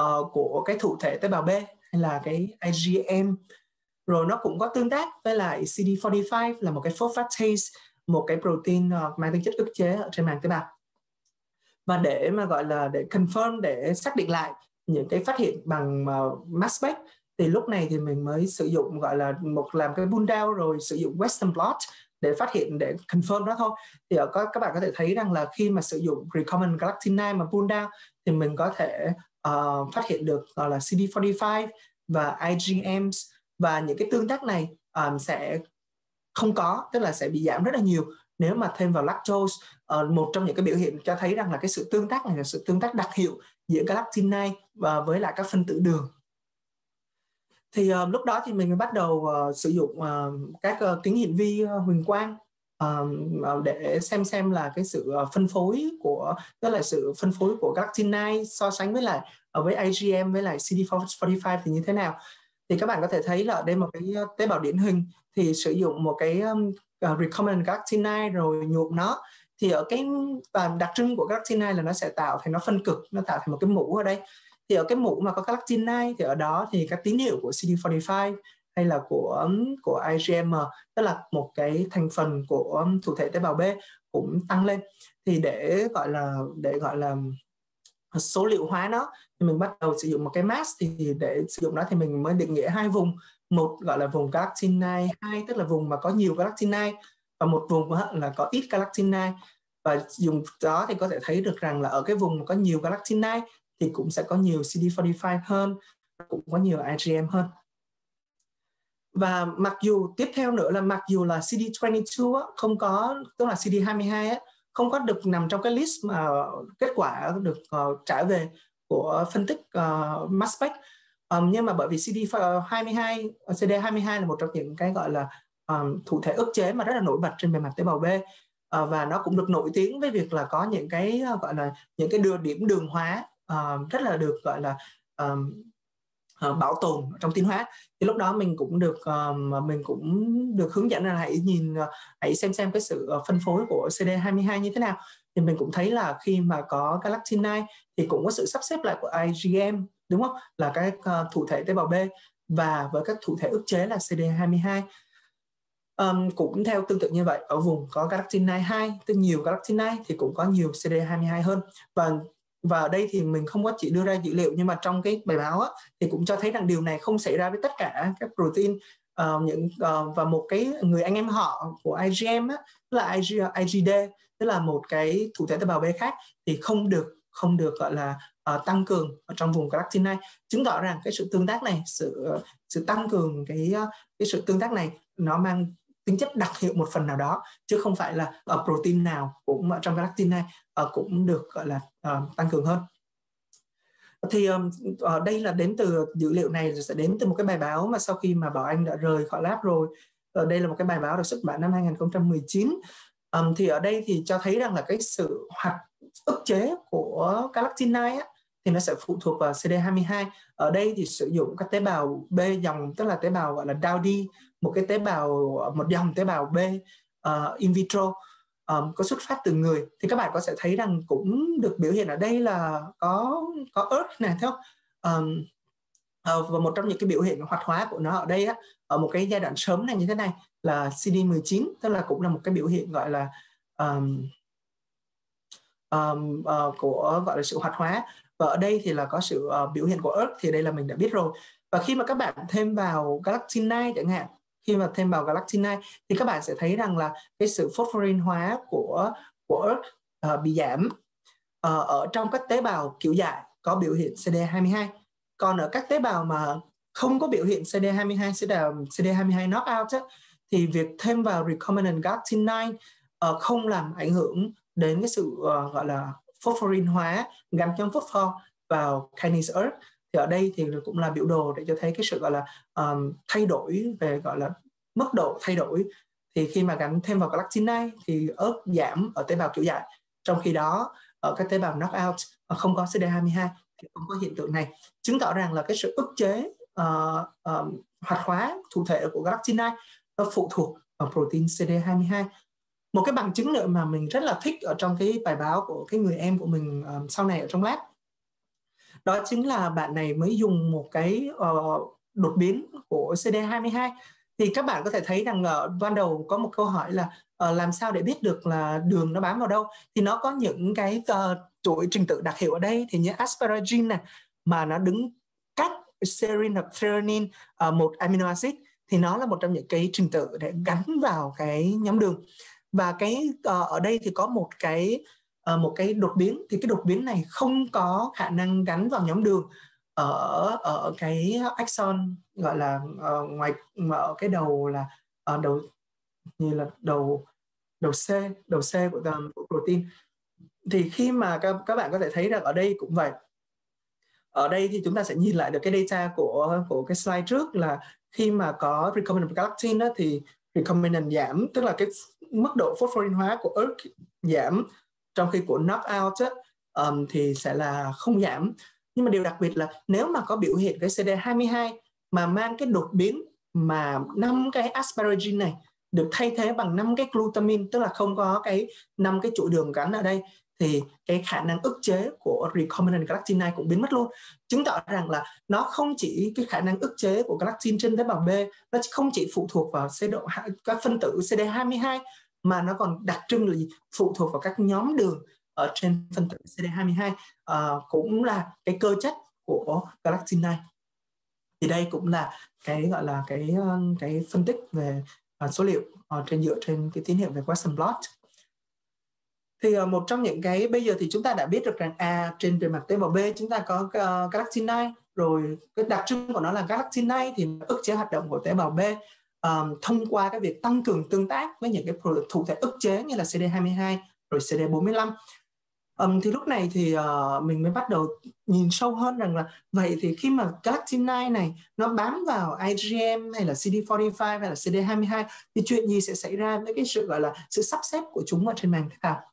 uh, của cái thụ thể tế bào B hay là cái IgM rồi nó cũng có tương tác với lại CD45 là một cái phosphatase một cái protein uh, mang tính chất ức chế ở trên màng tế bào và để mà gọi là để confirm để xác định lại những cái phát hiện bằng uh, mass spec thì lúc này thì mình mới sử dụng gọi là một làm cái pull down rồi sử dụng western blot để phát hiện để confirm đó thôi. Thì ở các các bạn có thể thấy rằng là khi mà sử dụng recombinant galactin 9 mà pull down thì mình có thể uh, phát hiện được gọi là CD45 và IgMs và những cái tương tác này um, sẽ không có tức là sẽ bị giảm rất là nhiều nếu mà thêm vào lactose uh, một trong những cái biểu hiện cho thấy rằng là cái sự tương tác này là sự tương tác đặc hiệu giữa galactin 9 và với lại các phân tử đường. Thì uh, lúc đó thì mình mới bắt đầu uh, sử dụng uh, các uh, kính hiển vi uh, huỳnh quang uh, để xem xem là cái sự uh, phân phối của tức là sự phân phối của galactin 9 so sánh với lại uh, với IgM với lại CD45 thì như thế nào. Thì các bạn có thể thấy là ở đây một cái tế bào điển hình thì sử dụng một cái um, À, uh, recombinant galactin 9 rồi nhuộm nó thì ở cái và đặc trưng của galactin 9 là nó sẽ tạo thành nó phân cực nó tạo thành một cái mũ ở đây. Thì ở cái mũ mà có galactin 9 thì ở đó thì các tín hiệu của CD45 hay là của của IgM tức là một cái thành phần của thụ thể tế bào B cũng tăng lên. Thì để gọi là để gọi là số liệu hóa nó thì mình bắt đầu sử dụng một cái mask thì để sử dụng nó thì mình mới định nghĩa hai vùng một gọi là vùng galactin 9 hai tức là vùng mà có nhiều galactin 9 và một vùng là có ít galactin 9 và dùng đó thì có thể thấy được rằng là ở cái vùng mà có nhiều galactin 9 thì cũng sẽ có nhiều CD45 hơn cũng có nhiều IgM hơn. Và mặc dù tiếp theo nữa là mặc dù là CD22 á, không có tức là CD22 á, không có được nằm trong cái list mà kết quả được uh, trả về của phân tích uh, mass spec um, nhưng mà bởi vì CD22 ờ, CD22 là một trong những cái gọi là um, thụ thể ức chế mà rất là nổi bật trên bề mặt tế bào B. Uh, và nó cũng được nổi tiếng với việc là có những cái uh, gọi là những cái đưa điểm đường hóa uh, rất là được gọi là um, uh, bảo tồn trong tiến hóa. Thì lúc đó mình cũng được um, mình cũng được hướng dẫn là hãy nhìn uh, hãy xem xem cái sự phân phối của CD22 như thế nào. Thì mình cũng thấy là khi mà có galactin 9 thì cũng có sự sắp xếp lại của IgM đúng không? Là các uh, ờ, thể tế bào B và với các thụ thể ức chế là CD22 um, cũng theo tương tự như vậy ở vùng có galactin 2 tức nhiều galactin 2 thì cũng có nhiều CD22 hơn. Và và ở đây thì mình không có chỉ đưa ra dữ liệu nhưng mà trong cái bài báo á, thì cũng cho thấy rằng điều này không xảy ra với tất cả các protein uh, những uh, và một cái người anh em họ của IgM á, tức là IG, IgD tức là một cái thụ thể tế bào B khác thì không được không được gọi là uh, tăng cường ở trong vùng galactin này. Chứng tỏ rằng cái sự tương tác này sự ờ, sự tăng cường cái ờ, cái sự tương tác này nó mang tính chất đặc hiệu một phần nào đó chứ không phải là ở protein nào cũng ở trong galactin này uh, cũng được gọi là uh, tăng cường hơn. Thì uh, ở đây là đến từ dữ liệu này sẽ đến từ một cái bài báo mà sau khi mà Bảo Anh đã rời khỏi lab rồi. Uh, đây là một cái bài báo được xuất bản năm 2019 um, thì ở đây thì cho thấy rằng là cái sự hoạt ức chế của galactin 9 á, thì nó sẽ phụ thuộc vào CD22 ở đây thì sử dụng các tế bào B dòng tức là tế bào gọi là Dowdy một cái tế bào một dòng tế bào B uh, in vitro um, có xuất phát từ người. Thì các bạn có sẽ thấy rằng cũng được biểu hiện ở đây là có có earth này thấy không? Um, uh, và một trong những cái biểu hiện hoạt hóa của nó ở đây á ở một cái giai đoạn sớm này như thế này là CD19 tức là cũng là một cái biểu hiện gọi là um, um, uh, của gọi là sự hoạt hóa và ở đây thì là có sự uh, biểu hiện của earth thì đây là mình đã biết rồi. Và khi mà các bạn thêm vào galactinite chẳng hạn khi mà thêm vào galactinite thì các bạn sẽ thấy rằng là cái sự phosphorin hóa của của earth uh, bị giảm uh, ở trong các tế bào kiểu dại có biểu hiện CD22 còn ở các tế bào mà không có biểu hiện CD22 CD, CD22 knockout á, thì việc thêm vào recombinant galactin-9 uh, không làm ảnh hưởng đến cái sự uh, gọi là phosphorin hóa gắn trong phosphor vào kinase earth. Thì ở đây thì cũng là biểu đồ để cho thấy cái sự gọi là um, thay đổi về gọi là mức độ thay đổi. Thì khi mà gắn thêm vào galactinide thì ớt giảm ở tế bào kiểu dại. Trong khi đó ở các tế bào knockout ờ, không có CD22 thì không có hiện tượng này. Chứng tỏ rằng là cái sự ức chế uh, um, hoạt hóa thụ thể của galactinide nó phụ thuộc vào protein CD22 một cái bằng chứng nữa mà mình rất là thích ở trong cái bài báo của cái người em của mình um, sau này ở trong lab. Đó chính là bạn này mới dùng một cái uh, đột biến của CD22 thì các bạn có thể thấy rằng ở ban đầu có một câu hỏi là uh, làm sao để biết được là đường nó bám vào đâu? Thì nó có những cái uh, chuỗi trình tự đặc hiệu ở đây. Thì như asparagine này mà nó đứng cách serine hoặc threonine uh, một amino acid. Thì nó là một trong những cái trình tự để gắn vào cái nhóm đường và cái uh, ở đây thì có một cái uh, một cái đột biến. Thì cái đột biến này không có khả năng gắn vào nhóm đường ở ở cái axon gọi là uh, ngoài ở cái đầu là ở đầu như là đầu đầu C đầu C của, của protein. Thì khi mà các các bạn có thể thấy rằng ở đây cũng vậy. Ở đây thì chúng ta sẽ nhìn lại được cái data của của cái slide trước là khi mà có recombinant prolactin đó, thì recombinant giảm tức là cái mức độ phosphorin hóa của ERK giảm trong khi của knockout á, um, thì sẽ là không giảm. Nhưng mà điều đặc biệt là nếu mà có biểu hiện cái CD22 mà mang cái đột biến mà năm cái asparagine này được thay thế bằng năm cái glutamine tức là không có cái năm cái chuỗi đường gắn ở đây thì cái khả năng ức chế của recombinant galactin này cũng biến mất luôn. Chứng tỏ rằng là nó không chỉ cái khả năng ức chế của galactin trên tế bào B nó không chỉ phụ thuộc vào chế độ các phân tử CD22 mà nó còn đặc trưng là gì? phụ thuộc vào các nhóm đường ở trên phân tử CD22 uh, cũng là cái cơ chất của galactin này thì đây cũng là cái gọi là cái ờ, cái phân tích về uh, số liệu uh, trên dựa trên cái tín hiệu về Western blot. Thì uh, một trong những cái bây giờ thì chúng ta đã biết được rằng à trên bề mặt tế bào B chúng ta có uh, galactin 9 rồi cái đặc trưng của nó là galactin 9 thì ức chế hoạt động của tế bào B um, thông qua cái việc tăng cường tương tác với những cái thụ thể ức chế như là CD22 rồi CD45 um, thì lúc này thì uh, mình mới bắt đầu nhìn sâu hơn rằng là vậy thì khi mà galactin 9 này nó bám vào IgM hay là CD45 hay là CD22 thì chuyện gì sẽ xảy ra với cái sự gọi là sự sắp xếp của chúng ở trên màng tế bào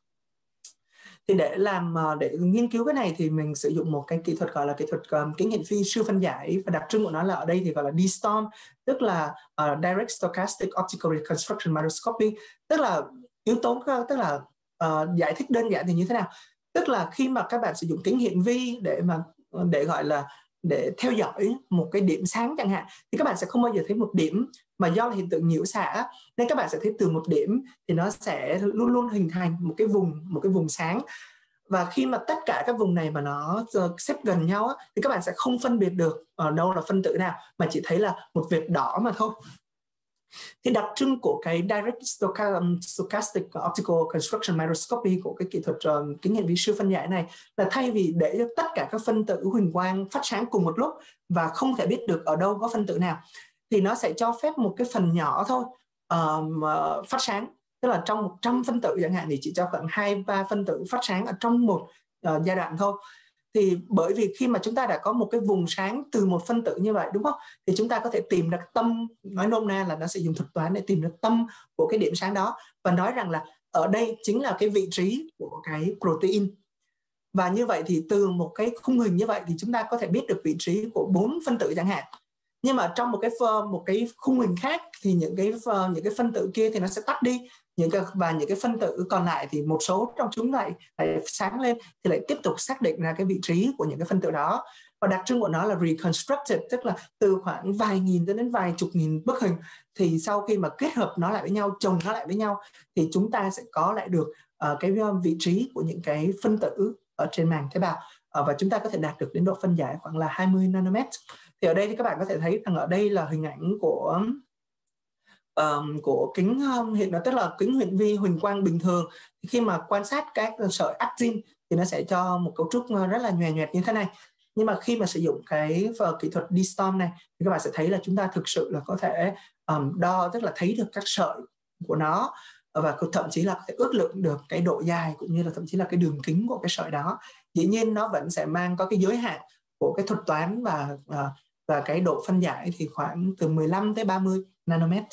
thì để làm ờ, để nghiên cứu cái này thì mình sử dụng một cái kỹ thuật gọi là kỹ thuật um, kính hiển vi siêu phân giải và đặc trưng của nó là ở đây thì gọi là D-STORM tức là uh, Direct Stochastic Optical Reconstruction Microscopy tức là yếu tố tức là uh, giải thích đơn giản thì như thế nào? Tức là khi mà các bạn sử dụng kính hiển vi để mà để gọi là để theo dõi một cái điểm sáng chẳng hạn thì các bạn sẽ không bao giờ thấy một điểm mà do là hiện tượng nhiễu xạ nên các bạn sẽ thấy từ một điểm thì nó sẽ luôn luôn hình thành một cái vùng một cái vùng sáng. Và khi mà tất cả các vùng này mà nó ờ, xếp gần nhau á, thì các bạn sẽ không phân biệt được ở đâu là phân tử nào mà chỉ thấy là một vệt đỏ mà thôi thì đặc trưng của cái direct stochastic um, optical construction microscopy của cái kỹ thuật ờ, uh, kính hiển vi siêu phân giải này là thay vì để cho tất cả các phân tử huỳnh quang phát sáng cùng một lúc và không thể biết được ở đâu có phân tử nào thì nó sẽ cho phép một cái phần nhỏ thôi um, uh, phát sáng. Tức là trong 100 phân tử chẳng hạn thì chỉ cho khoảng hai ba phân tử phát sáng ở trong một uh, giai đoạn thôi thì bởi vì khi mà chúng ta đã có một cái vùng sáng từ một phân tử như vậy, đúng không? Thì chúng ta có thể tìm được tâm, nói nôm na là nó sẽ dùng thuật toán để tìm được tâm của cái điểm sáng đó và nói rằng là ở đây chính là cái vị trí của cái protein. Và như vậy thì từ một cái khung hình như vậy thì chúng ta có thể biết được vị trí của bốn phân tử chẳng hạn. Nhưng mà trong một cái một cái khung hình khác thì những cái những cái phân tử kia thì nó sẽ tắt đi những cái và những cái phân tử còn lại thì một số trong chúng lại lại sáng lên thì lại tiếp tục xác định ra cái vị trí của những cái phân tử đó. Và đặc trưng của nó là reconstructed tức là từ khoảng vài nghìn cho đến vài chục nghìn bức hình. Thì sau khi mà kết hợp nó lại với nhau chồng nó lại với nhau thì chúng ta sẽ có lại được uh, cái ờ, vị trí của những cái phân tử ở trên màng tế bào. Uh, và chúng ta có thể đạt được đến độ phân giải khoảng là 20 nanomet. Thì ở đây thì các bạn có thể thấy rằng ở đây là hình ảnh của um, của kính um, hiện tức là kính hiển vi huỳnh quang bình thường. Thì khi mà quan sát các sợi actin thì nó sẽ cho một cấu trúc ờ, rất là nhòe nhoẹt như thế này. Nhưng mà khi mà sử dụng cái uh, kỹ thuật distorm này thì các bạn sẽ thấy là chúng ta thực sự là có thể um, đo tức là thấy được các sợi của nó. Và thậm chí là có thể ước lượng được cái độ dài cũng như là thậm chí là cái đường kính của cái sợi đó. Dĩ nhiên nó vẫn sẽ mang có cái giới hạn của cái thuật toán và uh, và cái độ phân giải thì khoảng từ 15 tới 30 nanomet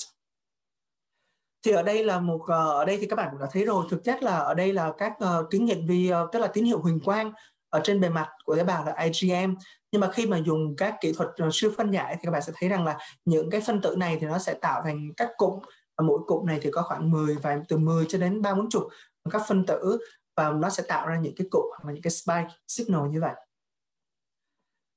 thì ở đây là một ờ, ở đây thì các bạn cũng đã thấy rồi thực chất là ở đây là các uh, kính hiển vi uh, tức là tín hiệu huỳnh quang ở trên bề mặt của tế bào là IgM nhưng mà khi mà dùng các kỹ thuật uh, siêu phân giải thì các bạn sẽ thấy rằng là những cái phân tử này thì nó sẽ tạo thành các cụm và mỗi cụm này thì có khoảng 10 và từ 10 cho đến ba bốn chục các phân tử và nó sẽ tạo ra những cái cụm hoặc là những cái spike signal như vậy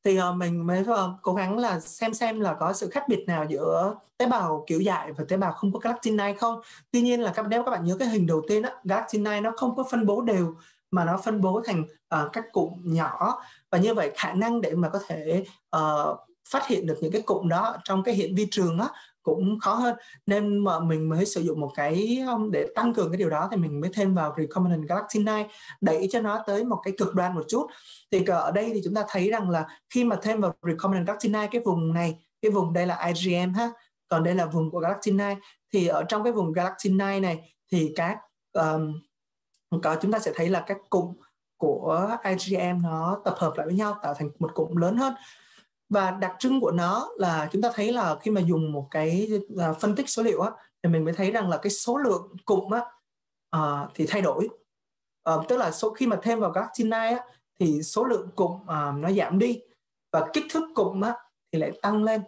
thì uh, mình mới uh, cố gắng là xem xem là có sự khác biệt nào giữa tế bào kiểu dại và tế bào không có galactinide không. Tuy nhiên là các nếu các bạn nhớ cái hình đầu tiên á galactinide nó không có phân bố đều mà nó phân bố thành uh, các cụm nhỏ. Và như vậy khả năng để mà có thể uh, phát hiện được những cái cụm đó trong cái hiện vi trường á cũng khó hơn. Nên mà mình mới sử dụng một cái um, để tăng cường cái điều đó thì mình mới thêm vào recombinant galactinide đẩy cho nó tới một cái cực đoan một chút. Thì ở đây thì chúng ta thấy rằng là khi mà thêm vào recombinant galactinide cái vùng này cái vùng đây là IgM ha còn đây là vùng của galactinide thì ở trong cái vùng galactinide này thì các um, có chúng ta sẽ thấy là các cụm của IgM nó tập hợp lại với nhau tạo thành một cụm lớn hơn và đặc trưng của nó là chúng ta thấy là khi mà dùng một cái à, phân tích số liệu á thì mình mới thấy rằng là cái số lượng cụm á à, thì thay đổi. À, tức là số khi mà thêm vào các galactinide á thì số lượng cụm à, nó giảm đi và kích thước cụm á thì lại tăng lên.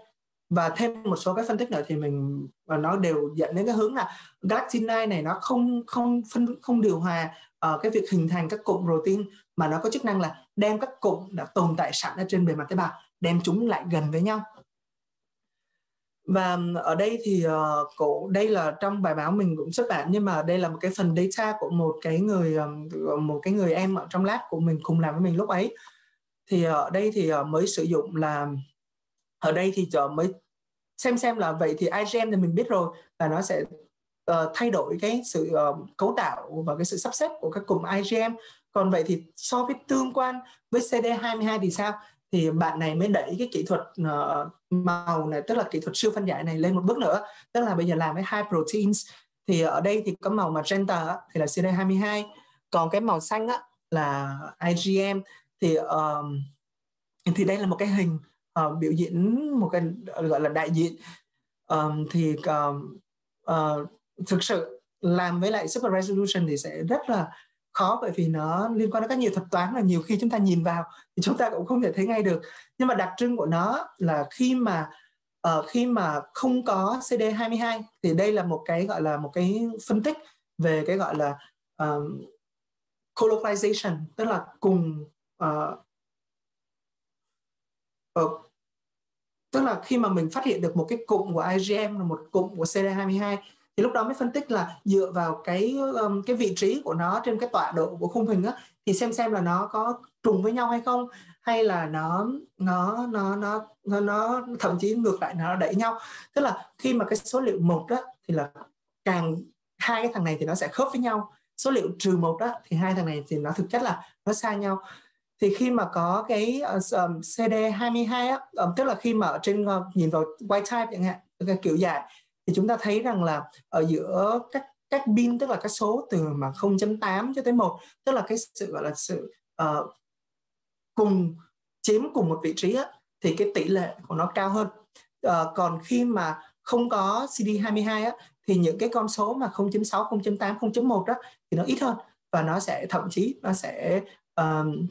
Và thêm một số cái phân tích nữa thì mình và nó đều dẫn đến cái hướng là galactinide này nó không không phân không điều hòa uh, cái việc hình thành các cụm protein mà nó có chức năng là đem các cụm đã tồn tại sẵn ở trên bề mặt tế bào đem chúng lại gần với nhau. Và ở đây thì uh, cổ đây là trong bài báo mình cũng xuất bản nhưng mà đây là một cái phần data của một cái người một cái người em ở trong lab của mình cùng làm với mình lúc ấy. Thì ờ, ở đây thì uh, mới sử dụng là ở đây thì uh, mới xem xem là vậy thì IgM thì mình biết rồi là nó sẽ uh, thay đổi cái sự uh, cấu tạo và cái sự sắp xếp của các cụm IgM còn vậy thì so với tương quan với CD22 thì sao? Thì bạn này mới đẩy cái kỹ thuật uh, màu này tức là kỹ thuật siêu phân giải này lên một bước nữa. Tức là bây giờ làm với high proteins. Thì ở đây thì có màu magenta thì là CD22 còn cái màu xanh á là IgM thì um, thì đây là một cái hình uh, biểu diễn một cái gọi là đại diện. Um, thì um, uh, thực sự làm với lại super resolution thì sẽ rất là khó bởi vì nó liên quan đến các nhiều thuật toán và nhiều khi chúng ta nhìn vào thì chúng ta cũng không thể thấy ngay được. Nhưng mà đặc trưng của nó là khi mà uh, khi mà không có CD22 thì đây là một cái gọi là một cái phân tích về cái gọi là ờ, um, colocalization tức là cùng uh, uh, tức là khi mà mình phát hiện được một cái cụm của IgM và một cụm của CD22 thì lúc đó mới phân tích là dựa vào cái um, cái vị trí của nó trên cái tọa độ của khung hình á thì xem xem là nó có trùng với nhau hay không hay là nó nó nó nó nó, nó thậm chí ngược lại nó đẩy nhau. Tức là khi mà cái số liệu một đó thì là càng hai cái thằng này thì nó sẽ khớp với nhau. Số liệu trừ một đó thì hai thằng này thì nó thực chất là nó xa nhau. Thì khi mà có cái uh, um, CD22 á, um, tức là khi mà ở trên uh, nhìn vào white type chẳng hạn cái kiểu dài thì chúng ta thấy rằng là ở giữa các các pin tức là các số từ mà 0.8 cho tới 1 tức là cái sự gọi là sự uh, cùng chiếm cùng một vị trí á, thì cái tỷ lệ của nó cao hơn. Uh, còn khi mà không có CD22 á, thì những cái con số mà 0.6, 0.8, 0.1 đó thì nó ít hơn và nó sẽ thậm chí nó sẽ um,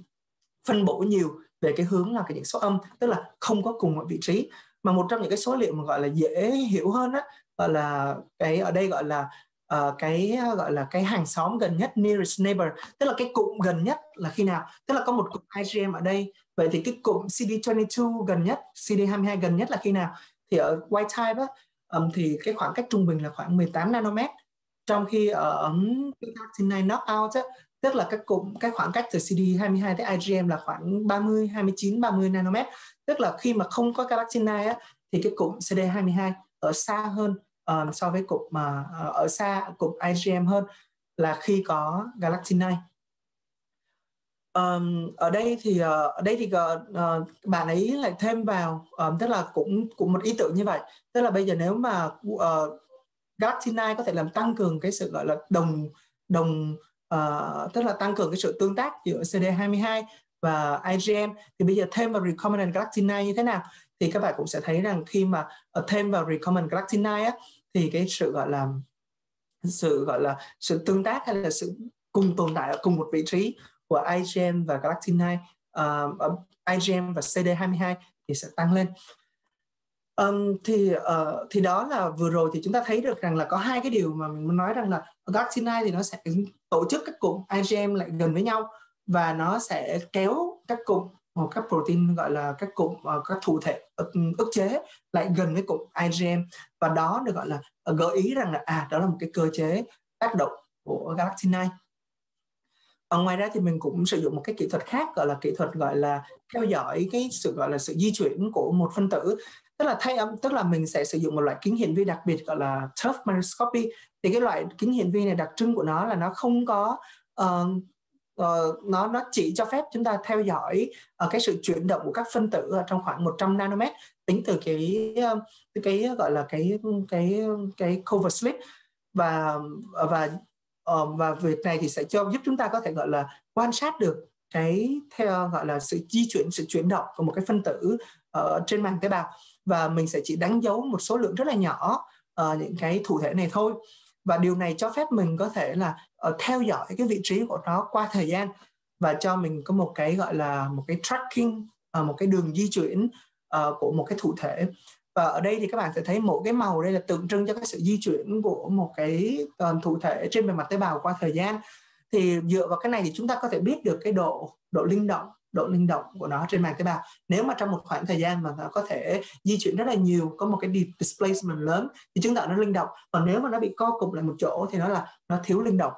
phân bổ nhiều về cái hướng là cái những số âm tức là không có cùng một vị trí mà một trong những cái số liệu mà gọi là dễ hiểu hơn á gọi là cái ở đây gọi là uh, cái gọi là cái hàng xóm gần nhất nearest neighbor tức là cái cụm gần nhất là khi nào? Tức là có một cụm IgM ở đây. Vậy thì cái cụm CD22 gần nhất CD22 gần nhất là khi nào? Thì ở white type á um, thì cái khoảng cách trung bình là khoảng 18 nanomet. Trong khi ở ống P39 knockout á, tức là các cụm cái khoảng cách từ CD22 tới IgM là khoảng 30 29 30 nanomet. Tức là khi mà không có galactin á thì cái cụm CD22 ở xa hơn um, so với cụm mà uh, ở xa cụm IgM hơn là khi có galactin Um, ở đây thì uh, ở đây thì uh, bạn ấy lại thêm vào um, tức là cũng cũng một ý tưởng như vậy. Tức là bây giờ nếu mà uh, galactin có thể làm tăng cường cái sự gọi là đồng đồng uh, tức là tăng cường cái sự tương tác giữa CD22 và IgM thì bây giờ thêm vào recombinant galactinide như thế nào? Thì các bạn cũng sẽ thấy rằng khi mà ờ, thêm vào recombinant galactinide á, thì cái sự gọi là sự gọi là sự tương tác hay là sự cùng tồn tại ở cùng một vị trí của IgM và galactinide uh, ờ, IgM và CD22 thì sẽ tăng lên. Um, thì uh, thì đó là vừa rồi thì chúng ta thấy được rằng là có hai cái điều mà mình muốn nói rằng là galactinide thì nó sẽ tổ chức các cụm IgM lại gần với nhau và nó sẽ kéo các cụm hoặc các protein gọi là các cụm uh, các thụ thể ức, chế lại gần với cụm IgM và đó được gọi là uh, gợi ý rằng là à đó là một cái cơ chế tác động của galactinide ở ờ, ngoài ra thì mình cũng sử dụng một cái kỹ thuật khác gọi là kỹ thuật gọi là theo dõi cái sự gọi là sự di chuyển của một phân tử tức là thay âm tức là mình sẽ sử dụng một loại kính hiển vi đặc biệt gọi là turf microscopy. Thì cái loại kính hiển vi này đặc trưng của nó là nó không có uh, uh, nó nó chỉ cho phép chúng ta theo dõi uh, cái sự chuyển động của các phân tử ở trong khoảng 100 nanomet tính từ cái uh, cái gọi là cái cái cái cover slip. Và và uh, và việc này thì sẽ cho giúp chúng ta có thể gọi là quan sát được cái theo gọi là sự di chuyển sự chuyển động của một cái phân tử ở trên màng tế bào và mình sẽ chỉ đánh dấu một số lượng rất là nhỏ uh, những cái thủ thể này thôi. Và điều này cho phép mình có thể là uh, theo dõi cái vị trí của nó qua thời gian và cho mình có một cái gọi là một cái tracking uh, một cái đường di chuyển uh, của một cái thủ thể. Và ở đây thì các bạn sẽ thấy mỗi cái màu đây là tượng trưng cho cái sự di chuyển của một cái uh, thủ thể trên bề mặt tế bào qua thời gian. Thì dựa vào cái này thì chúng ta có thể biết được cái độ độ linh động độ linh động của nó trên màng tế bào. Nếu mà trong một khoảng thời gian mà nó có thể di chuyển rất là nhiều có một cái displacement lớn thì chứng tỏ nó linh động. Còn nếu mà nó bị co cụm lại một chỗ thì nó là nó thiếu linh động.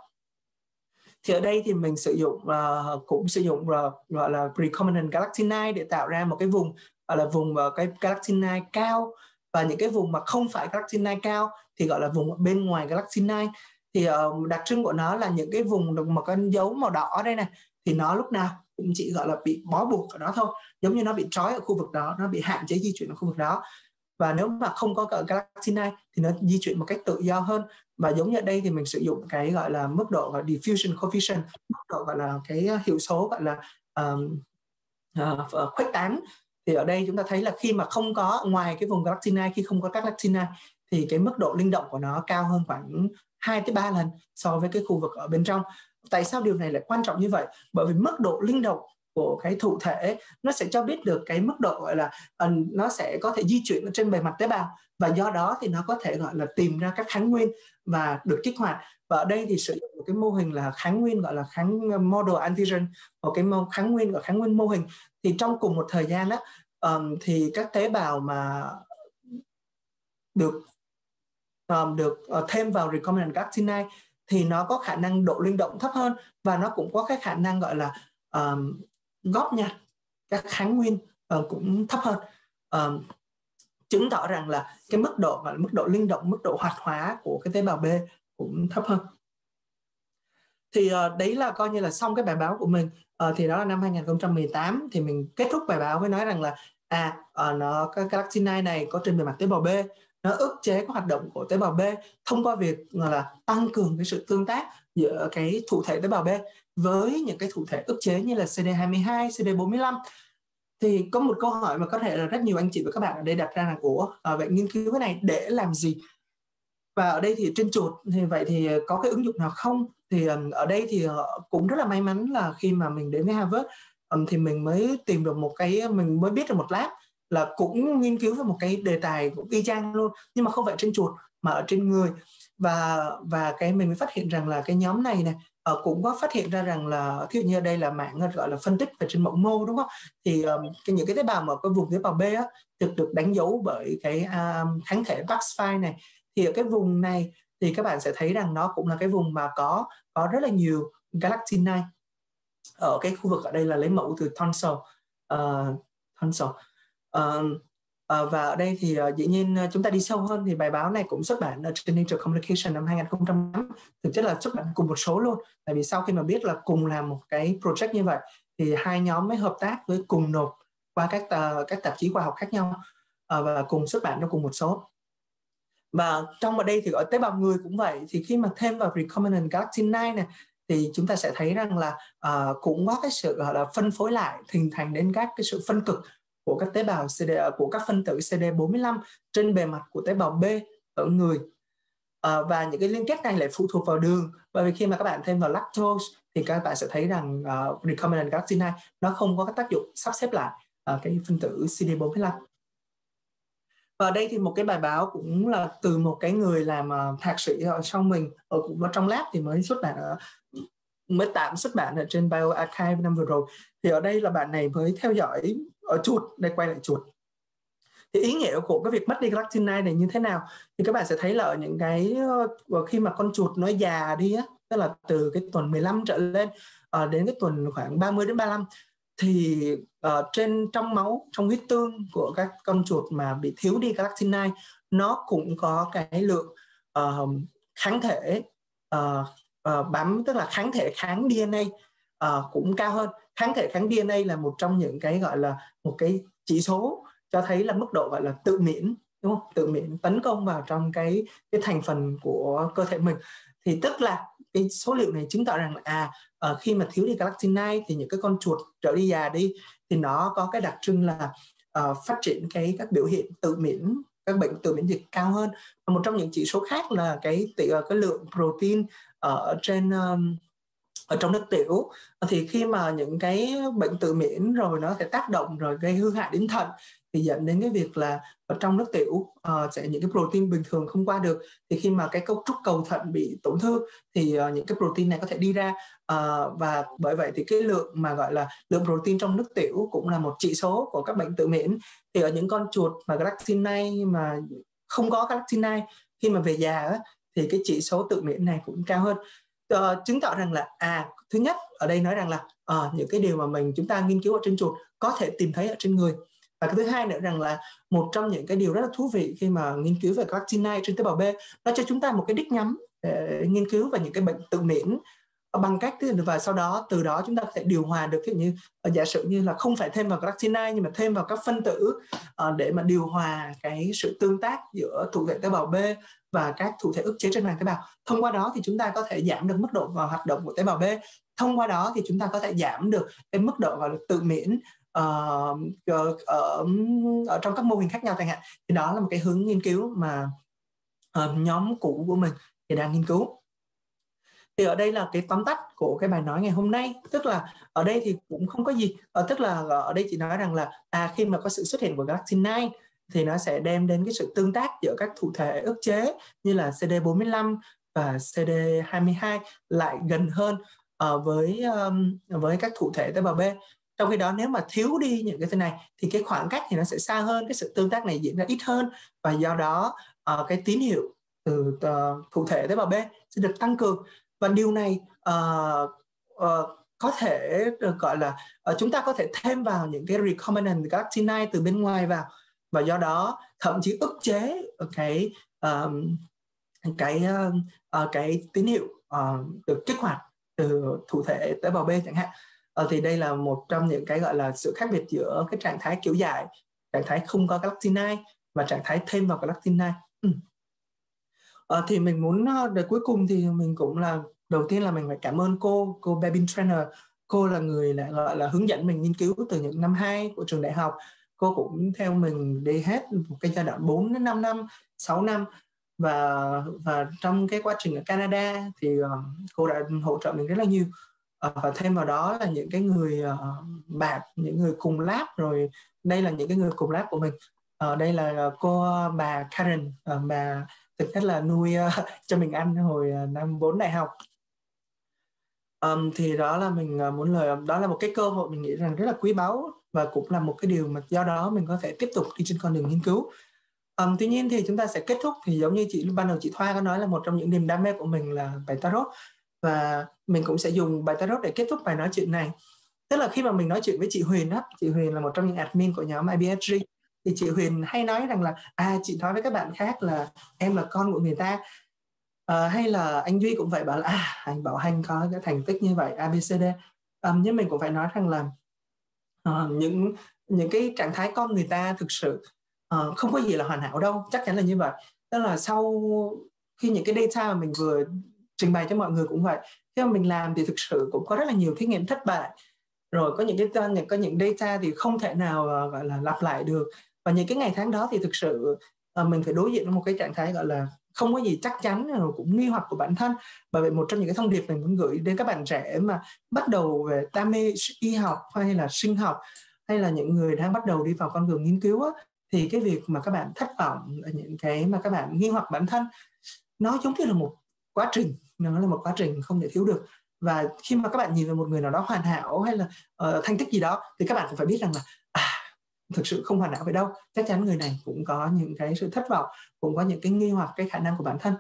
Thì ở đây thì mình sử dụng uh, cũng sử dụng uh, gọi là recombinant galactinide để tạo ra một cái vùng gọi là vùng uh, cái galactinide cao. Và những cái vùng mà không phải galactinide cao thì gọi là vùng bên ngoài galactinide. Thì uh, đặc trưng của nó là những cái vùng mà có dấu màu đỏ đây này thì nó lúc nào cũng chỉ gọi là bị bó buộc ở đó thôi. Giống như nó bị trói ở khu vực đó nó bị hạn chế di chuyển ở khu vực đó. Và nếu mà không có galactinide thì nó di chuyển một cách tự do hơn. Và giống như ở đây thì mình sử dụng cái gọi là mức độ gọi diffusion coefficient mức độ gọi là cái hiệu số gọi là um, uh, khuếch tán. Thì ở đây chúng ta thấy là khi mà không có ngoài cái vùng galactinide khi không có các galactinide thì cái mức độ linh động của nó cao hơn khoảng 2 tới 3 lần so với cái khu vực ở bên trong tại sao điều này lại quan trọng như vậy? Bởi vì mức độ linh động của cái thụ thể nó sẽ cho biết được cái mức độ gọi là uh, nó sẽ có thể di chuyển trên bề mặt tế bào. Và do đó thì nó có thể gọi là tìm ra các kháng nguyên và được kích hoạt. Và ở đây thì sử dụng một cái mô hình là kháng nguyên gọi là kháng ờ, model antigen một cái mô, kháng nguyên gọi kháng nguyên mô hình. Thì trong cùng một thời gian đó um, thì các tế bào mà được um, được uh, thêm vào recombinant galaxy thì nó có khả năng độ linh động thấp hơn và nó cũng có cái khả năng gọi là um, góp nhặt các kháng nguyên uh, cũng thấp hơn. Um, chứng tỏ rằng là cái mức độ gọi là mức độ linh động mức độ hoạt hóa của cái tế bào B cũng thấp hơn. Thì uh, đấy là coi như là xong cái bài báo của mình. Uh, thì đó là năm 2018 thì mình kết thúc bài báo với nói rằng là à uh, nó cái galactinide này có trên bề mặt tế bào B nó ức chế các hoạt động của tế bào B thông qua việc là tăng cường cái sự tương tác giữa cái thụ thể tế bào B với những cái thụ thể ức chế như là CD22, CD45 thì có một câu hỏi mà có thể là rất nhiều anh chị và các bạn ở đây đặt ra là của à, vậy nghiên cứu cái này để làm gì? Và ở đây thì trên chuột thì vậy thì có cái ứng dụng nào không? Thì ở đây thì ờ, cũng rất là may mắn là khi mà mình đến với Harvard thì mình mới tìm được một cái mình mới biết được một lát là cũng nghiên cứu về một cái đề tài cũng y chang luôn nhưng mà không phải trên chuột mà ở trên người. Và và cái mình mới phát hiện rằng là cái nhóm này này uh, cũng có phát hiện ra rằng là thí dụ như ở đây là mạng gọi là phân tích về trên mẫu mô đúng không? Thì um, cái, những cái tế bào mà có vùng tế bào B á được được đánh dấu bởi cái um, kháng thể Pax5 này. Thì ở cái vùng này thì các bạn sẽ thấy rằng nó cũng là cái vùng mà có có rất là nhiều galactin này ở cái khu vực ở đây là lấy mẫu từ tonsil uh, tonsil uh, Uh, và ở đây thì uh, dĩ nhiên uh, chúng ta đi sâu hơn thì bài báo này cũng xuất bản ở trên Nature Communication năm 2008 thực chất là xuất bản cùng một số luôn. Tại vì sau khi mà biết là cùng làm một cái project như vậy thì hai nhóm mới hợp tác với cùng nộp qua các uh, các tạp chí khoa học khác nhau uh, và cùng xuất bản trong cùng một số. Và trong ở đây thì ở tế bào người cũng vậy. Thì khi mà thêm vào recombinant galectin 9 này thì chúng ta sẽ thấy rằng là uh, cũng có cái sự gọi là phân phối lại hình thành đến các cái sự phân cực của các tế bào CD à, của các phân tử CD45 trên bề mặt của tế bào B ở người. À, và những cái liên kết này lại phụ thuộc vào đường. Bởi vì khi mà các bạn thêm vào lactose thì các bạn sẽ thấy rằng uh, recombinant galectin 2 nó không có các tác dụng sắp xếp lại uh, cái phân tử CD45 và đây thì một cái bài báo cũng là từ một cái người làm uh, thạc sĩ ở trong mình ở cũng ở trong lab thì mới xuất bản ở mới tạm xuất bản ở trên bioarchive năm vừa rồi. Thì ở đây là bạn này mới theo dõi ở chuột đây quay lại chuột. Thì ý nghĩa của cái việc mất đi galactin này như thế nào? Thì các bạn sẽ thấy là ở những cái ờ, khi mà con chuột nó già đi á tức là từ cái tuần 15 trở lên uh, đến cái tuần khoảng 30 đến 35 thì uh, trên trong máu trong huyết tương của các con chuột mà bị thiếu đi galactin nó cũng có cái lượng uh, kháng thể uh, uh, bám tức là kháng thể kháng DNA uh, ờ, cũng cao hơn. Kháng thể kháng DNA là một trong những cái gọi là một cái chỉ số cho thấy là mức độ gọi là tự miễn đúng không? Tự miễn tấn công vào trong cái cái thành phần của cơ thể mình. Thì tức là cái số liệu này chứng tỏ rằng là à uh, khi mà thiếu đi galactin thì những cái con chuột trở đi già đi thì nó có cái đặc trưng là uh, phát triển cái các biểu hiện tự miễn các bệnh tự miễn dịch cao hơn. Và một trong những chỉ số khác là cái tỷ cái lượng protein ở trên um, ở trong nước tiểu. Thì khi mà những cái bệnh tự miễn rồi nó sẽ tác động rồi gây hư hại đến thận thì dẫn đến cái việc là ở trong nước tiểu uh, sẽ những cái protein bình thường không qua được. Thì khi mà cái cấu trúc cầu thận bị tổn thương thì uh, những cái protein này có thể đi ra. Uh, và bởi vậy thì cái lượng mà gọi là lượng protein trong nước tiểu cũng là một chỉ số của các bệnh tự miễn. Thì ở những con chuột mà galactinase mà không có galactinase khi mà về già á, thì cái chỉ số tự miễn này cũng cao hơn. Uh, chứng tỏ rằng là à thứ nhất ở đây nói rằng là uh, những cái điều mà mình chúng ta nghiên cứu ở trên chuột có thể tìm thấy ở trên người. Và cái thứ hai nữa rằng là một trong những cái điều rất là thú vị khi mà nghiên cứu về các này trên tế bào B nó cho chúng ta một cái đích nhắm để nghiên cứu về những cái bệnh tự miễn Ờ, bằng cách và sau đó từ đó chúng ta có thể điều hòa được ví như ờ, giả sử như là không phải thêm vào galactinide nhưng mà thêm vào các phân tử uh, để mà điều hòa cái sự tương tác giữa thụ thể tế bào B và các thụ thể ức chế trên màng tế bào. Thông qua đó thì chúng ta có thể giảm được mức độ vào hoạt động của tế bào B. Thông qua đó thì chúng ta có thể giảm được cái mức độ vào tự miễn uh, ở, ở, ở trong các mô hình khác nhau chẳng hạn. Thì đó là một cái hướng nghiên cứu mà uh, nhóm cũ của mình thì đang nghiên cứu thì ở đây là cái tóm tắt của cái bài nói ngày hôm nay. Tức là ở đây thì cũng không có gì. Ở tức là ở đây chỉ nói rằng là à khi mà có sự xuất hiện của Galaxy 9 thì nó sẽ đem đến cái sự tương tác giữa các thụ thể ức chế như là CD45 và CD22 lại gần hơn uh, với um, với các thụ thể tế bào B. Trong khi đó nếu mà thiếu đi những cái thế này thì cái khoảng cách thì nó sẽ xa hơn cái sự tương tác này diễn ra ít hơn và do đó uh, cái tín hiệu từ uh, thụ thể tế bào B sẽ được tăng cường và điều này uh, uh, có thể được gọi là uh, chúng ta có thể thêm vào những cái recombinant galactinide từ bên ngoài vào. Và do đó thậm chí ức chế cái um, cái uh, cái tín hiệu uh, được kích hoạt từ thụ thể tế bào B chẳng hạn. Uh, thì đây là một trong những cái gọi là sự khác biệt giữa cái trạng thái kiểu dài trạng thái không có galactinide và trạng thái thêm vào galactinide ừ. uh, thì mình muốn để cuối cùng thì mình cũng là đầu tiên là mình phải cảm ơn cô cô Babin Trainer. Cô là người lại gọi là hướng dẫn mình nghiên cứu từ những năm 2 của trường đại học. Cô cũng theo mình đi hết một cái giai đoạn 4 đến 5 năm 6 năm. Và và trong cái quá trình ở Canada thì uh, cô đã hỗ trợ mình rất là nhiều. Uh, và thêm vào đó là những cái người uh, bạn những người cùng lab rồi đây là những cái người cùng lab của mình. Uh, đây là cô bà Karen uh, bà thực chất là nuôi uh, cho mình ăn hồi uh, năm 4 đại học um, thì đó là mình uh, muốn lời đó là một cái cơ hội mình nghĩ rằng rất là quý báu và cũng là một cái điều mà do đó mình có thể tiếp tục đi trên con đường nghiên cứu. Um, tuy nhiên thì chúng ta sẽ kết thúc thì giống như chị ban đầu chị Thoa có nói là một trong những niềm đam mê của mình là bài tarot và mình cũng sẽ dùng bài tarot để kết thúc bài nói chuyện này. Tức là khi mà mình nói chuyện với chị Huyền á chị Huyền là một trong những admin của nhóm IBSG thì chị Huyền hay nói rằng là à chị nói với các bạn khác là em là con của người ta à, hay là anh Duy cũng vậy bảo là à anh Bảo anh có cái thành tích như vậy ABCD um, nhưng mình cũng phải nói rằng là uh, những những cái trạng thái con người ta thực sự uh, không có gì là hoàn hảo đâu chắc chắn là như vậy. Tức là sau khi những cái data mà mình vừa trình bày cho mọi người cũng vậy khi mà mình làm thì thực sự cũng có rất là nhiều thí nghiệm thất bại. Rồi có những cái có những data thì không thể nào uh, gọi là lặp lại được. Và những cái ngày tháng đó thì thực sự uh, mình phải đối diện với một cái trạng thái gọi là không có gì chắc chắn rồi cũng nghi hoặc của bản thân. Bởi vậy một trong những cái thông điệp mình muốn gửi đến các bạn trẻ mà bắt đầu về đam mê y học hay là sinh học hay là những người đang bắt đầu đi vào con đường nghiên cứu á, thì cái việc mà các bạn thất vọng ở những cái mà các bạn nghi hoặc bản thân nó giống như là một quá trình nó là một quá trình không thể thiếu được. Và khi mà các bạn nhìn vào một người nào đó hoàn hảo hay là uh, thành tích gì đó thì các bạn cũng phải biết rằng là à, thực sự không hoàn hảo vậy đâu. Chắc chắn người này cũng có những cái sự thất vọng cũng có những cái nghi hoặc cái khả năng của bản thân.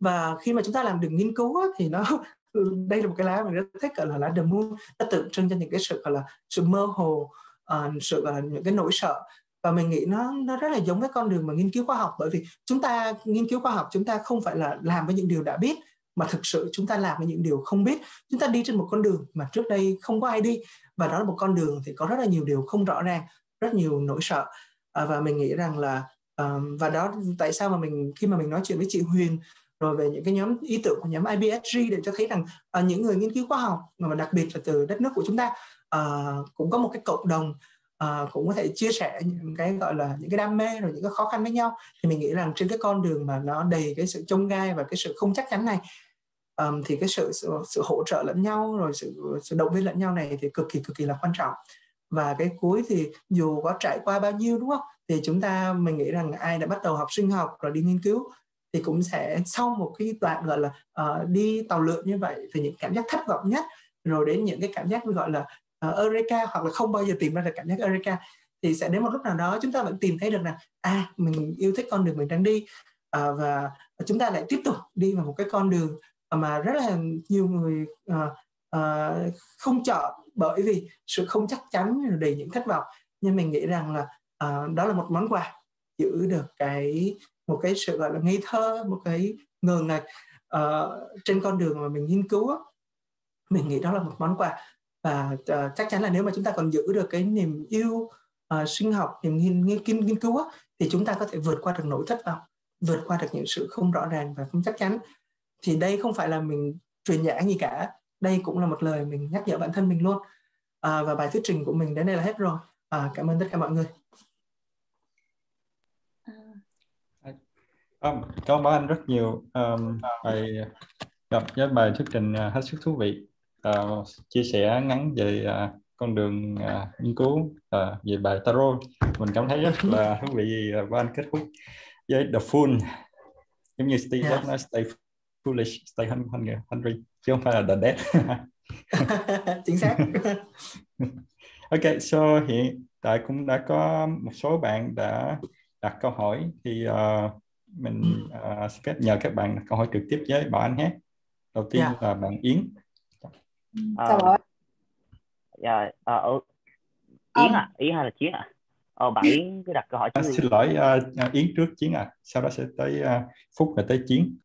Và khi mà chúng ta làm được nghiên cứu á, thì nó đây là một cái lá mình rất thích gọi là lá the moon. Nó tượng trưng cho những cái sự gọi là sự mơ hồ uh, sự gọi là những cái nỗi sợ. Và mình nghĩ nó nó rất là giống với con đường mà nghiên cứu khoa học bởi vì chúng ta nghiên cứu khoa học chúng ta không phải là làm với những điều đã biết mà thực sự chúng ta làm những điều không biết. Chúng ta đi trên một con đường mà trước đây không có ai đi. Và đó là một con đường thì có rất là nhiều điều không rõ ràng rất nhiều nỗi sợ. À, và mình nghĩ rằng là um, và đó tại sao mà mình khi mà mình nói chuyện với chị Huyền rồi về những cái nhóm ý tưởng của nhóm IBSG để cho thấy rằng uh, những người nghiên cứu khoa học mà đặc biệt là từ đất nước của chúng ta uh, cũng có một cái cộng đồng uh, cũng có thể chia sẻ những cái gọi là những cái đam mê rồi những cái khó khăn với nhau. Thì mình nghĩ rằng trên cái con đường mà nó đầy cái sự trông gai và cái sự không chắc chắn này um, thì cái sự, sự sự hỗ trợ lẫn nhau rồi sự sự động viên lẫn nhau này thì cực kỳ cực kỳ là quan trọng. Và cái cuối thì dù có trải qua bao nhiêu đúng không? Thì chúng ta mình nghĩ rằng ai đã bắt đầu học sinh học rồi đi nghiên cứu thì cũng sẽ sau một cái đoạn gọi là uh, đi tàu lượn như vậy thì những cảm giác thất vọng nhất rồi đến những cái cảm giác gọi là uh, Eureka hoặc là không bao giờ tìm ra được cảm giác Eureka thì sẽ đến một lúc nào đó chúng ta vẫn tìm thấy được là à mình yêu thích con đường mình đang đi uh, và chúng ta lại tiếp tục đi vào một cái con đường mà rất là nhiều người uh, uh, không chọn bởi vì sự không chắc chắn đầy những thất vọng. Nhưng mình nghĩ rằng là uh, đó là một món quà giữ được cái một cái sự gọi là ngây thơ một cái ngờ ngạch uh, trên con đường mà mình nghiên cứu mình nghĩ đó là một món quà và uh, chắc chắn là nếu mà chúng ta còn giữ được cái niềm yêu uh, sinh học niềm nghiên, nghiên, nghiên cứu á, thì chúng ta có thể vượt qua được nỗi thất vọng vượt qua được những sự không rõ ràng và không chắc chắn thì đây không phải là mình truyền giảng gì cả. Đây cũng là một lời mình nhắc nhở bản thân mình luôn. À, và bài thuyết trình của mình đến đây là hết rồi. À, cảm ơn tất cả mọi người. Um, cảm ơn anh rất nhiều. Um, bài gặp với bài thuyết trình uh, hết sức thú vị. Uh, chia sẻ ngắn về uh, con đường uh, nghiên cứu uh, về bài tarot. Mình cảm thấy rất là thú vị uh, và anh kết thúc với the full. Giống như Steve yeah. nói stay foolish stay hungry, hungry chứ không phải là the dead chính xác. Ok so hiện tại cũng đã có một số bạn đã đặt câu hỏi. Thì uh, mình uh, xin phép nhờ các bạn câu hỏi trực tiếp với bảo anh nhé. Đầu tiên yeah. Dạ. là bạn Yến. Chào bảo dạ uh, Yến à Yến hay là Chiến à? Ờ bạn Yến. Cứ đặt câu hỏi trước à, xin lỗi uh, Yến trước Chiến à. Sau đó sẽ tới uh, Phúc và tới Chiến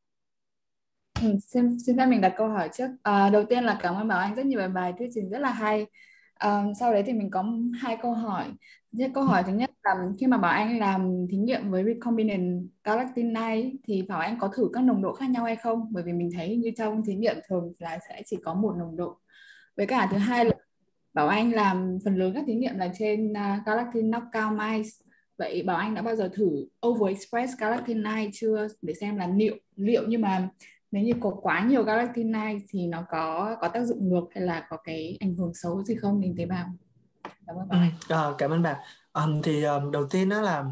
Ừ, xin xin phép mình đặt câu hỏi trước. À, đầu tiên là cảm ơn Bảo Anh rất nhiều về bài thuyết trình rất là hay. À, sau đấy thì mình có hai câu hỏi. Nhất câu hỏi thứ nhất là khi mà Bảo Anh làm thí nghiệm với recombinant galactinide thì Bảo Anh có thử các nồng độ khác nhau hay không? Bởi vì mình thấy như trong thí nghiệm thường là sẽ chỉ có một nồng độ. Với cả thứ hai là Bảo Anh làm phần lớn các thí nghiệm là trên uh, galactin knockout mice. Vậy Bảo Anh đã bao giờ thử overexpress galactinide chưa để xem là liệu liệu nhưng mà nếu như có quá nhiều galactinide thì nó có có tác dụng ngược hay là có cái ảnh hưởng xấu gì không? Đến tế bào. Cảm ơn bạn. Ừ, à, cảm ơn bạn. Um, thì um, đầu tiên đó là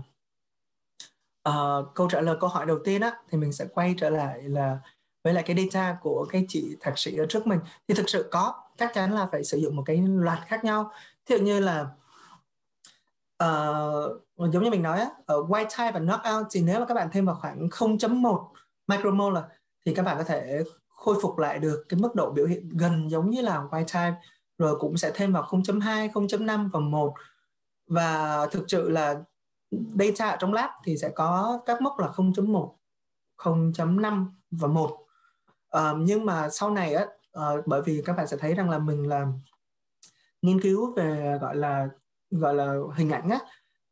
uh, câu trả lời câu hỏi đầu tiên á thì mình sẽ quay trở lại là với lại cái data của cái chị thạc sĩ ở trước mình. Thì thực sự có chắc chắn là phải sử dụng một cái loạt khác nhau. Thí dụ như là uh, giống như mình nói á, ở white type và knockout thì nếu mà các bạn thêm vào khoảng 0.1 micromolar thì các bạn có thể khôi phục lại được cái mức độ biểu hiện gần giống như là white time rồi cũng sẽ thêm vào 0.2, 0.5 và 1 và thực sự là data ở trong lab thì sẽ có các mốc là 0.1, 0.5 và 1 uh, ờ, nhưng mà sau này á uh, bởi vì các bạn sẽ thấy rằng là mình làm nghiên cứu về gọi là gọi là hình ảnh á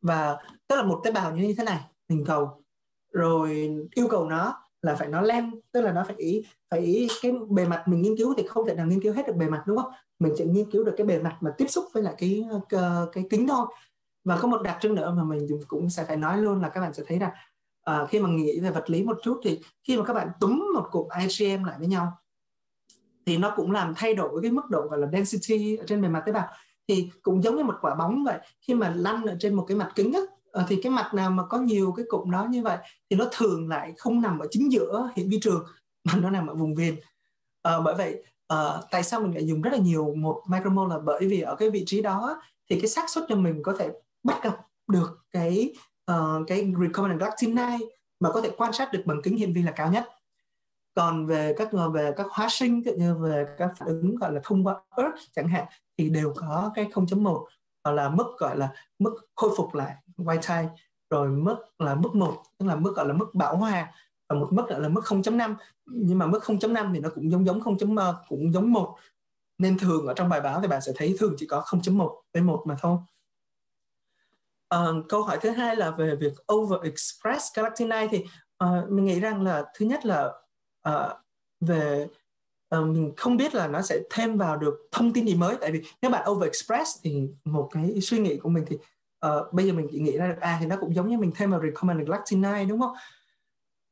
và tức là một tế bào như thế này hình cầu rồi yêu cầu nó là phải nó lem tức là nó phải phải cái bề mặt mình nghiên cứu thì không thể nào nghiên cứu hết được bề mặt đúng không? Mình chỉ nghiên cứu được cái bề mặt mà tiếp xúc với lại cái cái, cái kính thôi. Và có một đặc trưng nữa mà mình cũng sẽ phải nói luôn là các bạn sẽ thấy là à, ờ, khi mà nghĩ về vật lý một chút thì khi mà các bạn túm một cụm IgM lại với nhau thì nó cũng làm thay đổi cái mức độ gọi là density ở trên bề mặt tế bào. Thì cũng giống như một quả bóng vậy khi mà lăn ở trên một cái mặt kính á, Ờ, thì cái mặt nào mà có nhiều cái cụm đó như vậy thì nó thường lại không nằm ở chính giữa hiện vi trường mà nó nằm ở vùng viền. À, bởi vậy à, tại sao mình lại dùng rất là nhiều một micromole là bởi vì ở cái vị trí đó thì cái xác suất cho mình có thể bắt gặp được cái uh, cái recombinant galactinide mà có thể quan sát được bằng kính hiển vi là cao nhất. Còn về các về các hóa sinh như về các phản ứng gọi là thông qua Earth chẳng hạn thì đều có cái 0.1 là mức gọi là mức khôi phục lại white type rồi mức là mức 1 tức là mức gọi là mức bão hòa và một mức gọi là mức 0.5 nhưng mà mức 0.5 thì nó cũng giống giống 0. Ờ, cũng giống một. Nên thường ở trong bài báo thì bạn sẽ thấy thường chỉ có 0.1 với 1 mà thôi. À, câu hỏi thứ hai là về việc overexpress galactinide thì uh, mình nghĩ rằng là thứ nhất là uh, về uh, mình không biết là nó sẽ thêm vào được thông tin gì mới. Tại vì nếu bạn overexpress thì một cái suy nghĩ của mình thì uh, bây giờ mình chỉ nghĩ ra được à thì nó cũng giống như mình thêm vào recombinant galactinide đúng không?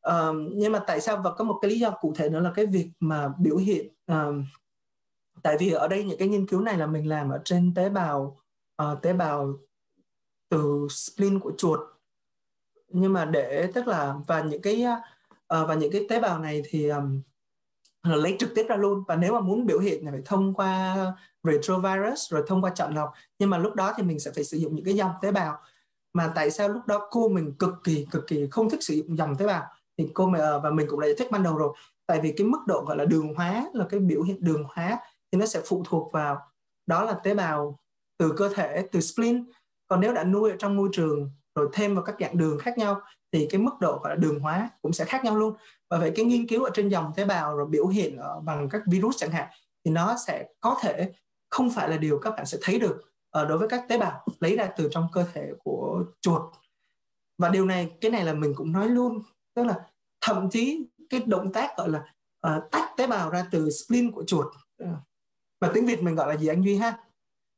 Um, nhưng mà tại sao và có một cái lý do cụ thể nữa là cái việc mà biểu hiện um, tại vì ở đây những cái nghiên cứu này là mình làm ở trên tế bào uh, tế bào từ spleen của chuột. Nhưng mà để tức là và những cái uh, và những cái tế bào này thì um, lấy trực tiếp ra luôn. Và nếu mà muốn biểu hiện thì phải thông qua retrovirus, rồi thông qua chọn lọc. Nhưng mà lúc đó thì mình sẽ phải sử dụng những cái dòng tế bào. Mà tại sao lúc đó cô mình cực kỳ cực kỳ không thích sử dụng dòng tế bào? Thì cô mình ờ, và mình cũng đã giải thích ban đầu rồi. Tại vì cái mức độ gọi là đường hóa, là cái biểu hiện đường hóa, thì nó sẽ phụ thuộc vào, đó là tế bào từ cơ thể, từ spleen. Còn nếu đã nuôi ở trong môi trường, rồi thêm vào các dạng đường khác nhau, thì cái mức độ gọi là đường hóa cũng sẽ khác nhau luôn. Và vậy cái nghiên cứu ở trên dòng tế bào, rồi biểu hiện ở bằng các virus chẳng hạn, thì nó sẽ có thể không phải là điều các bạn sẽ thấy được ở đối với các tế bào lấy ra từ trong cơ thể của chuột. Và điều này cái này là mình cũng nói luôn tức là thậm chí cái động tác gọi là uh, tách tế bào ra từ spleen của chuột và tiếng việt mình gọi là gì anh duy ha?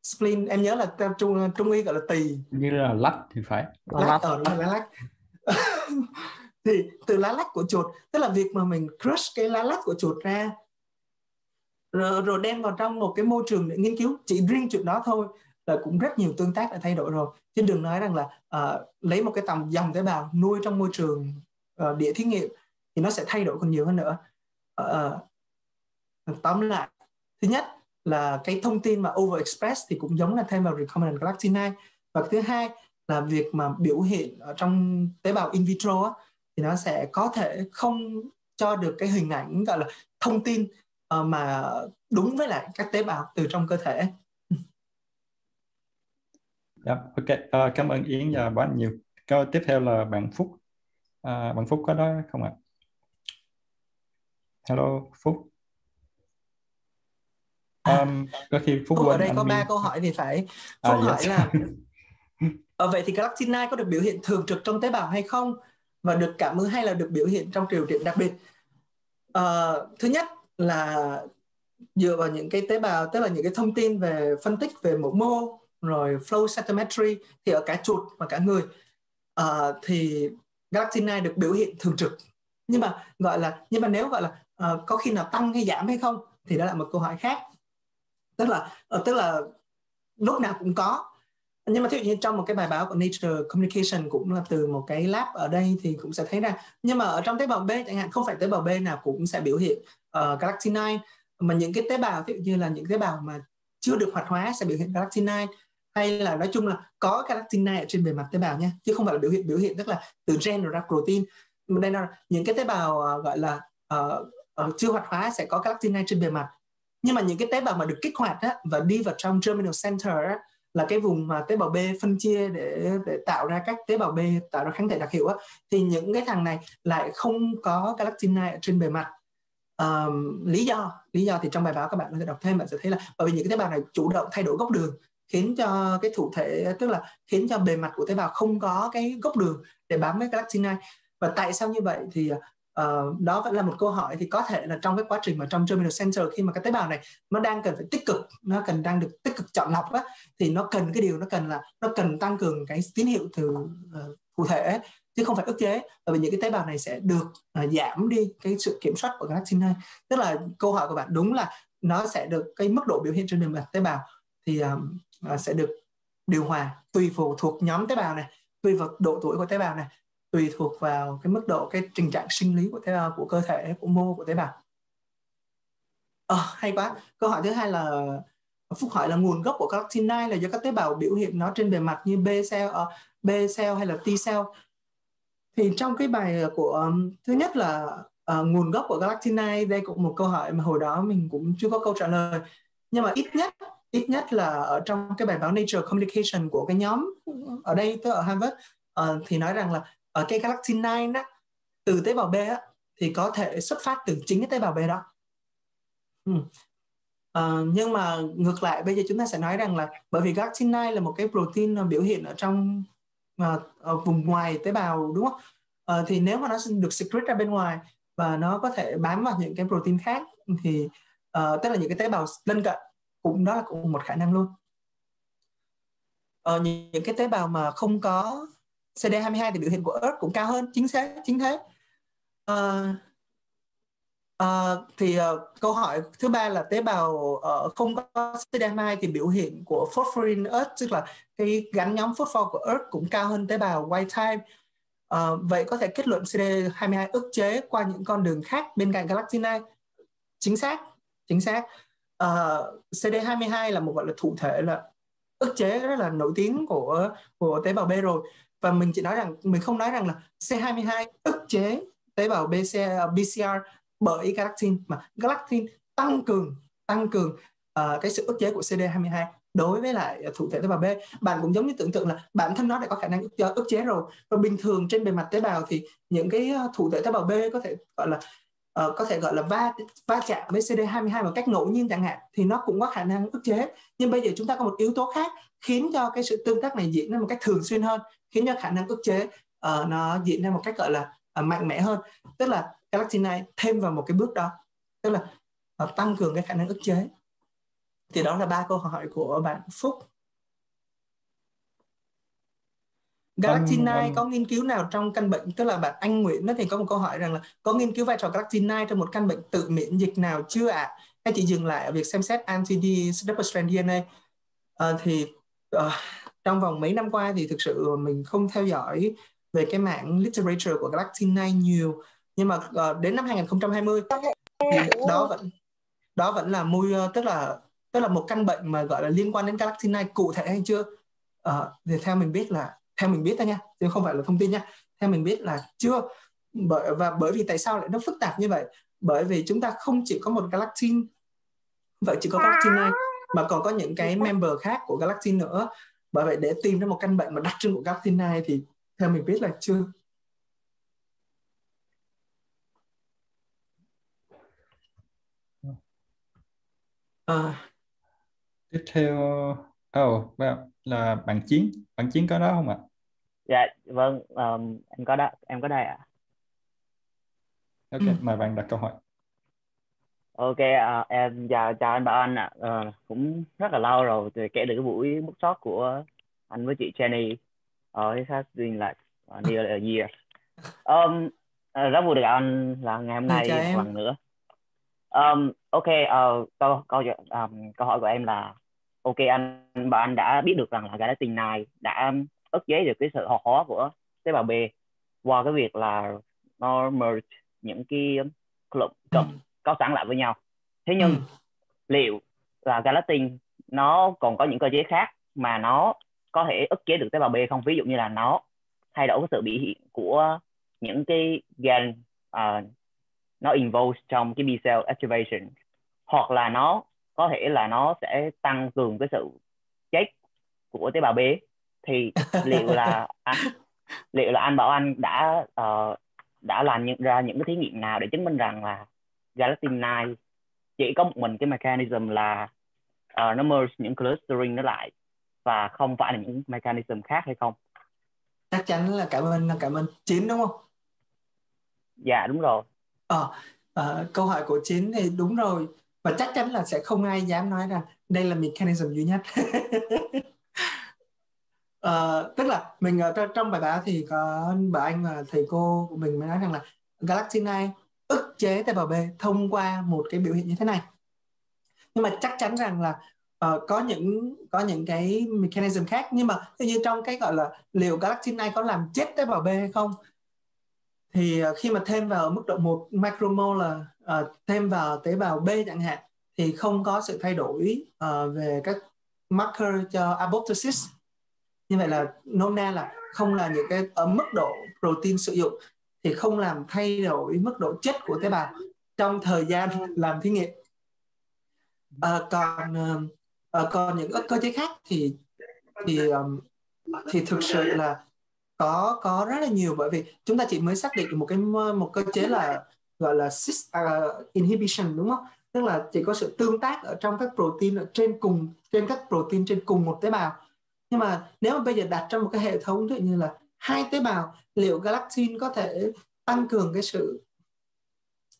Spleen em nhớ là trung trung y gọi là tỳ. Như là lách thì phải. Lách ở là lá lách. Thì từ lá lách của chuột tức là việc mà mình crush cái lá lách của chuột ra rồi, rồi đem vào trong một cái môi trường để nghiên cứu chỉ riêng chuyện đó thôi là cũng rất nhiều tương tác đã thay đổi rồi. Chứ đừng nói rằng là uh, lấy một cái tầm dòng tế bào nuôi trong môi trường uh, địa thí nghiệm thì nó sẽ thay đổi còn nhiều hơn nữa. Uh, tóm lại thứ nhất là cái thông tin mà overexpress thì cũng giống là thêm vào recombinant galactinide và thứ hai là việc mà biểu hiện ở trong tế bào in vitro á, thì nó sẽ có thể không cho được cái hình ảnh gọi là thông tin uh, mà đúng với lại các tế bào từ trong cơ thể. Yeah, dạ, ok, uh, cảm ơn Yến và bạn nhiều. Câu tiếp theo là bạn Phúc. Uh, bạn Phúc có đó không ạ? Hello Phúc. Um, có khi Phúc ở đây có ba câu hỏi thì phải à, Phúc à, hỏi yes. là ở vậy thì galactin 9 có được biểu hiện thường trực trong tế bào hay không và được cảm ứng hay là được biểu hiện trong điều kiện đặc biệt uh, thứ nhất là dựa vào những cái tế bào tức là những cái thông tin về phân tích về mẫu mô rồi flow cytometry thì ở cả chuột và cả người. Uh, thì galactin 9 được biểu hiện thường trực. Nhưng mà gọi là nhưng mà nếu gọi là uh, có khi nào tăng hay giảm hay không thì đó là một câu hỏi khác. Tức là uh, tức là lúc nào cũng có. Nhưng mà thí dụ như trong một cái bài báo của Nature Communication cũng là từ một cái lab ở đây thì cũng sẽ thấy ra. Nhưng mà ở trong tế bào B chẳng hạn không phải tế bào B nào cũng sẽ biểu hiện. Ờ, uh, galactinide mà những cái tế bào ví dụ như là những tế bào mà chưa được hoạt hóa sẽ biểu hiện galactinide hay là nói chung là có galactinide ở trên bề mặt tế bào nha chứ không phải là biểu hiện biểu hiện tức là từ gen ra protein. Đây là những cái tế bào uh, gọi là uh, uh, chưa hoạt hóa sẽ có galactinide trên bề mặt. Nhưng mà những cái tế bào mà được kích hoạt á, và đi vào trong germinal center á, là cái vùng mà tế bào B phân chia để để tạo ra các tế bào B tạo ra kháng thể đặc hiệu á, thì những cái thằng này lại không có galactinide ở trên bề mặt um, lý do lý do thì trong bài báo các bạn có thể đọc thêm bạn sẽ thấy là bởi vì những cái tế bào này chủ động thay đổi gốc đường khiến cho cái thụ thể tức là khiến cho bề mặt của tế bào không có cái gốc đường để bám với galactinide và tại sao như vậy thì uh, đó vẫn là một câu hỏi. Thì có thể là trong cái quá trình mà trong terminal center khi mà cái tế bào này nó đang cần phải tích cực nó cần đang được tích cực chọn lọc á thì nó cần cái điều nó cần là nó cần tăng cường cái tín hiệu từ uh, cụ thể chứ không phải ức chế. Bởi vì những cái tế bào này sẽ được uh, giảm đi cái sự kiểm soát của galactin 2 tức là câu hỏi của bạn đúng là nó sẽ được cái mức độ biểu hiện trên bề mặt tế bào thì um, uh, sẽ được điều hòa tùy phụ thuộc nhóm tế bào này tùy vào độ tuổi của tế bào này tùy thuộc vào cái mức độ cái tình trạng sinh lý của tế bào của cơ thể của mô của tế bào. À, hay quá. Câu hỏi thứ hai là phúc hỏi là nguồn gốc của galactin 9 là do các tế bào biểu hiện nó trên bề mặt như B cell uh, B cell hay là T cell? Thì trong cái bài ờ, của um, thứ nhất là uh, nguồn gốc của galactin 9 đây cũng một câu hỏi mà hồi đó mình cũng chưa có câu trả lời nhưng mà ít nhất ít nhất là ở trong cái bài báo Nature Communication của cái nhóm ở đây tôi ở Harvard uh, thì nói rằng là ở cái galactin 9 á, từ tế bào B á, thì có thể xuất phát từ chính cái tế bào B đó ừ. Uh, nhưng mà ngược lại bây giờ chúng ta sẽ nói rằng là bởi vì galactin 9 là một cái protein biểu hiện ở trong uh, ở vùng ngoài tế bào đúng không? Uh, thì nếu mà nó được secret ra bên ngoài và nó có thể bám vào những cái protein khác thì uh, tức là những cái tế bào lân cận cũng đó là cũng một khả năng luôn. Uh, những, những cái tế bào mà không có CD22 thì biểu hiện của ERK cũng cao hơn chính thế chính thế uh, uh, thì uh, câu hỏi thứ ba là tế bào uh, không có CD22 thì biểu hiện của phosphorin ERK tức là cái gắn nhóm phosphor của ERK cũng cao hơn tế bào white type uh, vậy có thể kết luận CD22 ức chế qua những con đường khác bên cạnh galactin chính xác chính xác. Ờ, uh, CD22 là một gọi là thụ thể là ức chế rất là nổi tiếng của của tế bào B rồi. Và mình chỉ nói rằng mình không nói rằng là C22 ức chế tế bào BC, BCR bởi galactin mà galactin tăng cường tăng cường uh, cái sự ức chế của CD22 đối với lại à, thụ thể tế bào B bạn cũng giống như tưởng tượng là bản thân nó đã có khả năng ức, ức chế rồi. Và bình thường trên bề mặt tế bào thì những cái à, thụ thể tế bào B có thể gọi là uh, có thể gọi là va va chạm với CD22 một cách ngẫu nhiên chẳng hạn thì nó cũng có khả năng ức chế. Nhưng bây giờ chúng ta có một yếu tố khác khiến cho cái sự tương tác này diễn ra một cách thường xuyên hơn khiến cho khả năng ức chế uh, nó diễn ra một cách gọi là uh, mạnh mẽ hơn. Tức là galactin này thêm vào một cái bước đó tức là uh, tăng cường cái khả năng ức chế thì đó là ba câu hỏi của bạn Phúc Galactin 9 có nghiên cứu nào trong căn bệnh tức là bạn anh Nguyễn đó thì có một câu hỏi rằng là có nghiên cứu vai trò galactin 9 trong một căn bệnh tự miễn dịch nào chưa ạ? À? Hay chỉ dừng lại ở việc xem xét anti double strand DNA? À, thì uh, trong vòng mấy năm qua thì thực sự mình không theo dõi về cái mạng literature của galactin 9 nhiều nhưng mà uh, đến năm 2020 thì đó vẫn đó vẫn là môi tức là tức là một căn bệnh mà gọi là liên quan đến galactin 9 cụ thể hay chưa? Uh, thì theo mình biết là theo mình biết thôi nha chứ không phải là thông tin nha theo mình biết là chưa bởi và bởi vì tại sao lại nó phức tạp như vậy bởi vì chúng ta không chỉ có một galactin vậy chỉ có galactin này mà còn có những cái member khác của galactin nữa bởi vậy để tìm ra một căn bệnh mà đặc trưng của galactin này thì theo mình biết là chưa à tiếp theo oh, là bạn chiến. Bạn chiến có đó không ạ? Dạ vâng um, em có đó em có đây ạ. Ok ừ. mời bạn đặt câu hỏi. Ok uh, em chào chào anh Bảo Anh ạ. Uh, cũng rất là lâu rồi thì kể được cái buổi bút shot của anh với chị Jenny. Uh, it has been like uh, nearly a year um, uh, rất vui được gặp anh là ngày hôm nay một lần nữa um, ok uh, câu câu um, câu hỏi của em là ok anh Bảo Anh đã biết được rằng là Galaxy này đã ức chế được cái sự hoạt hóa của tế bào B qua cái việc là nó merge những cái cụm ừ. có sẵn lại với nhau thế nhưng ừ. liệu là galatin nó còn có những cơ chế khác mà nó có thể ức chế được tế bào B không ví dụ như là nó thay đổi cái sự biểu hiện của những cái gen uh, nó involve trong cái B cell activation hoặc là nó có thể là nó sẽ tăng cường cái sự chết của tế bào B. Thì liệu là anh, liệu là anh bảo anh đã uh, đã làm những, ra những cái thí nghiệm nào để chứng minh rằng là galatin 9 chỉ có một mình cái mechanism là uh, nó merge những clustering nó lại và không phải là những mechanism khác hay không? Chắc chắn là cảm ơn cảm ơn chín đúng không? Dạ đúng rồi ờ à, câu hỏi của chiến thì đúng rồi. Và chắc chắn là sẽ không ai dám nói rằng đây là mechanism duy nhất. À, tức là mình ờ, ở trong bài báo thì có bà anh và thầy cô của mình mới nói rằng là Galaxy 9 ức chế tế bào B thông qua một cái biểu hiện như thế này. Nhưng mà chắc chắn rằng là uh, có những có những cái mechanism khác. Nhưng mà như trong cái gọi là liệu Galaxy 9 có làm chết tế bào B hay không thì ờ, khi mà thêm vào mức độ 1 micromolar uh, thêm vào tế bào B chẳng hạn thì không có sự thay đổi uh, về các marker cho apoptosis. Như vậy là nôm na là không là những cái ở mức độ protein sử dụng thì không làm thay đổi mức độ chất của tế bào trong thời gian làm thí nghiệm. À, còn à, còn những cơ chế khác thì thì um, thì thực sự là có có rất là nhiều bởi vì chúng ta chỉ mới xác định được một cái một cơ chế là gọi là cis uh, à, inhibition đúng không? Tức là chỉ có sự tương tác ở trong các protein ở trên cùng trên các protein trên cùng một tế bào. Nhưng mà nếu mà bây giờ đặt trong một cái hệ thống như là hai tế bào liệu galactin có thể tăng cường cái sự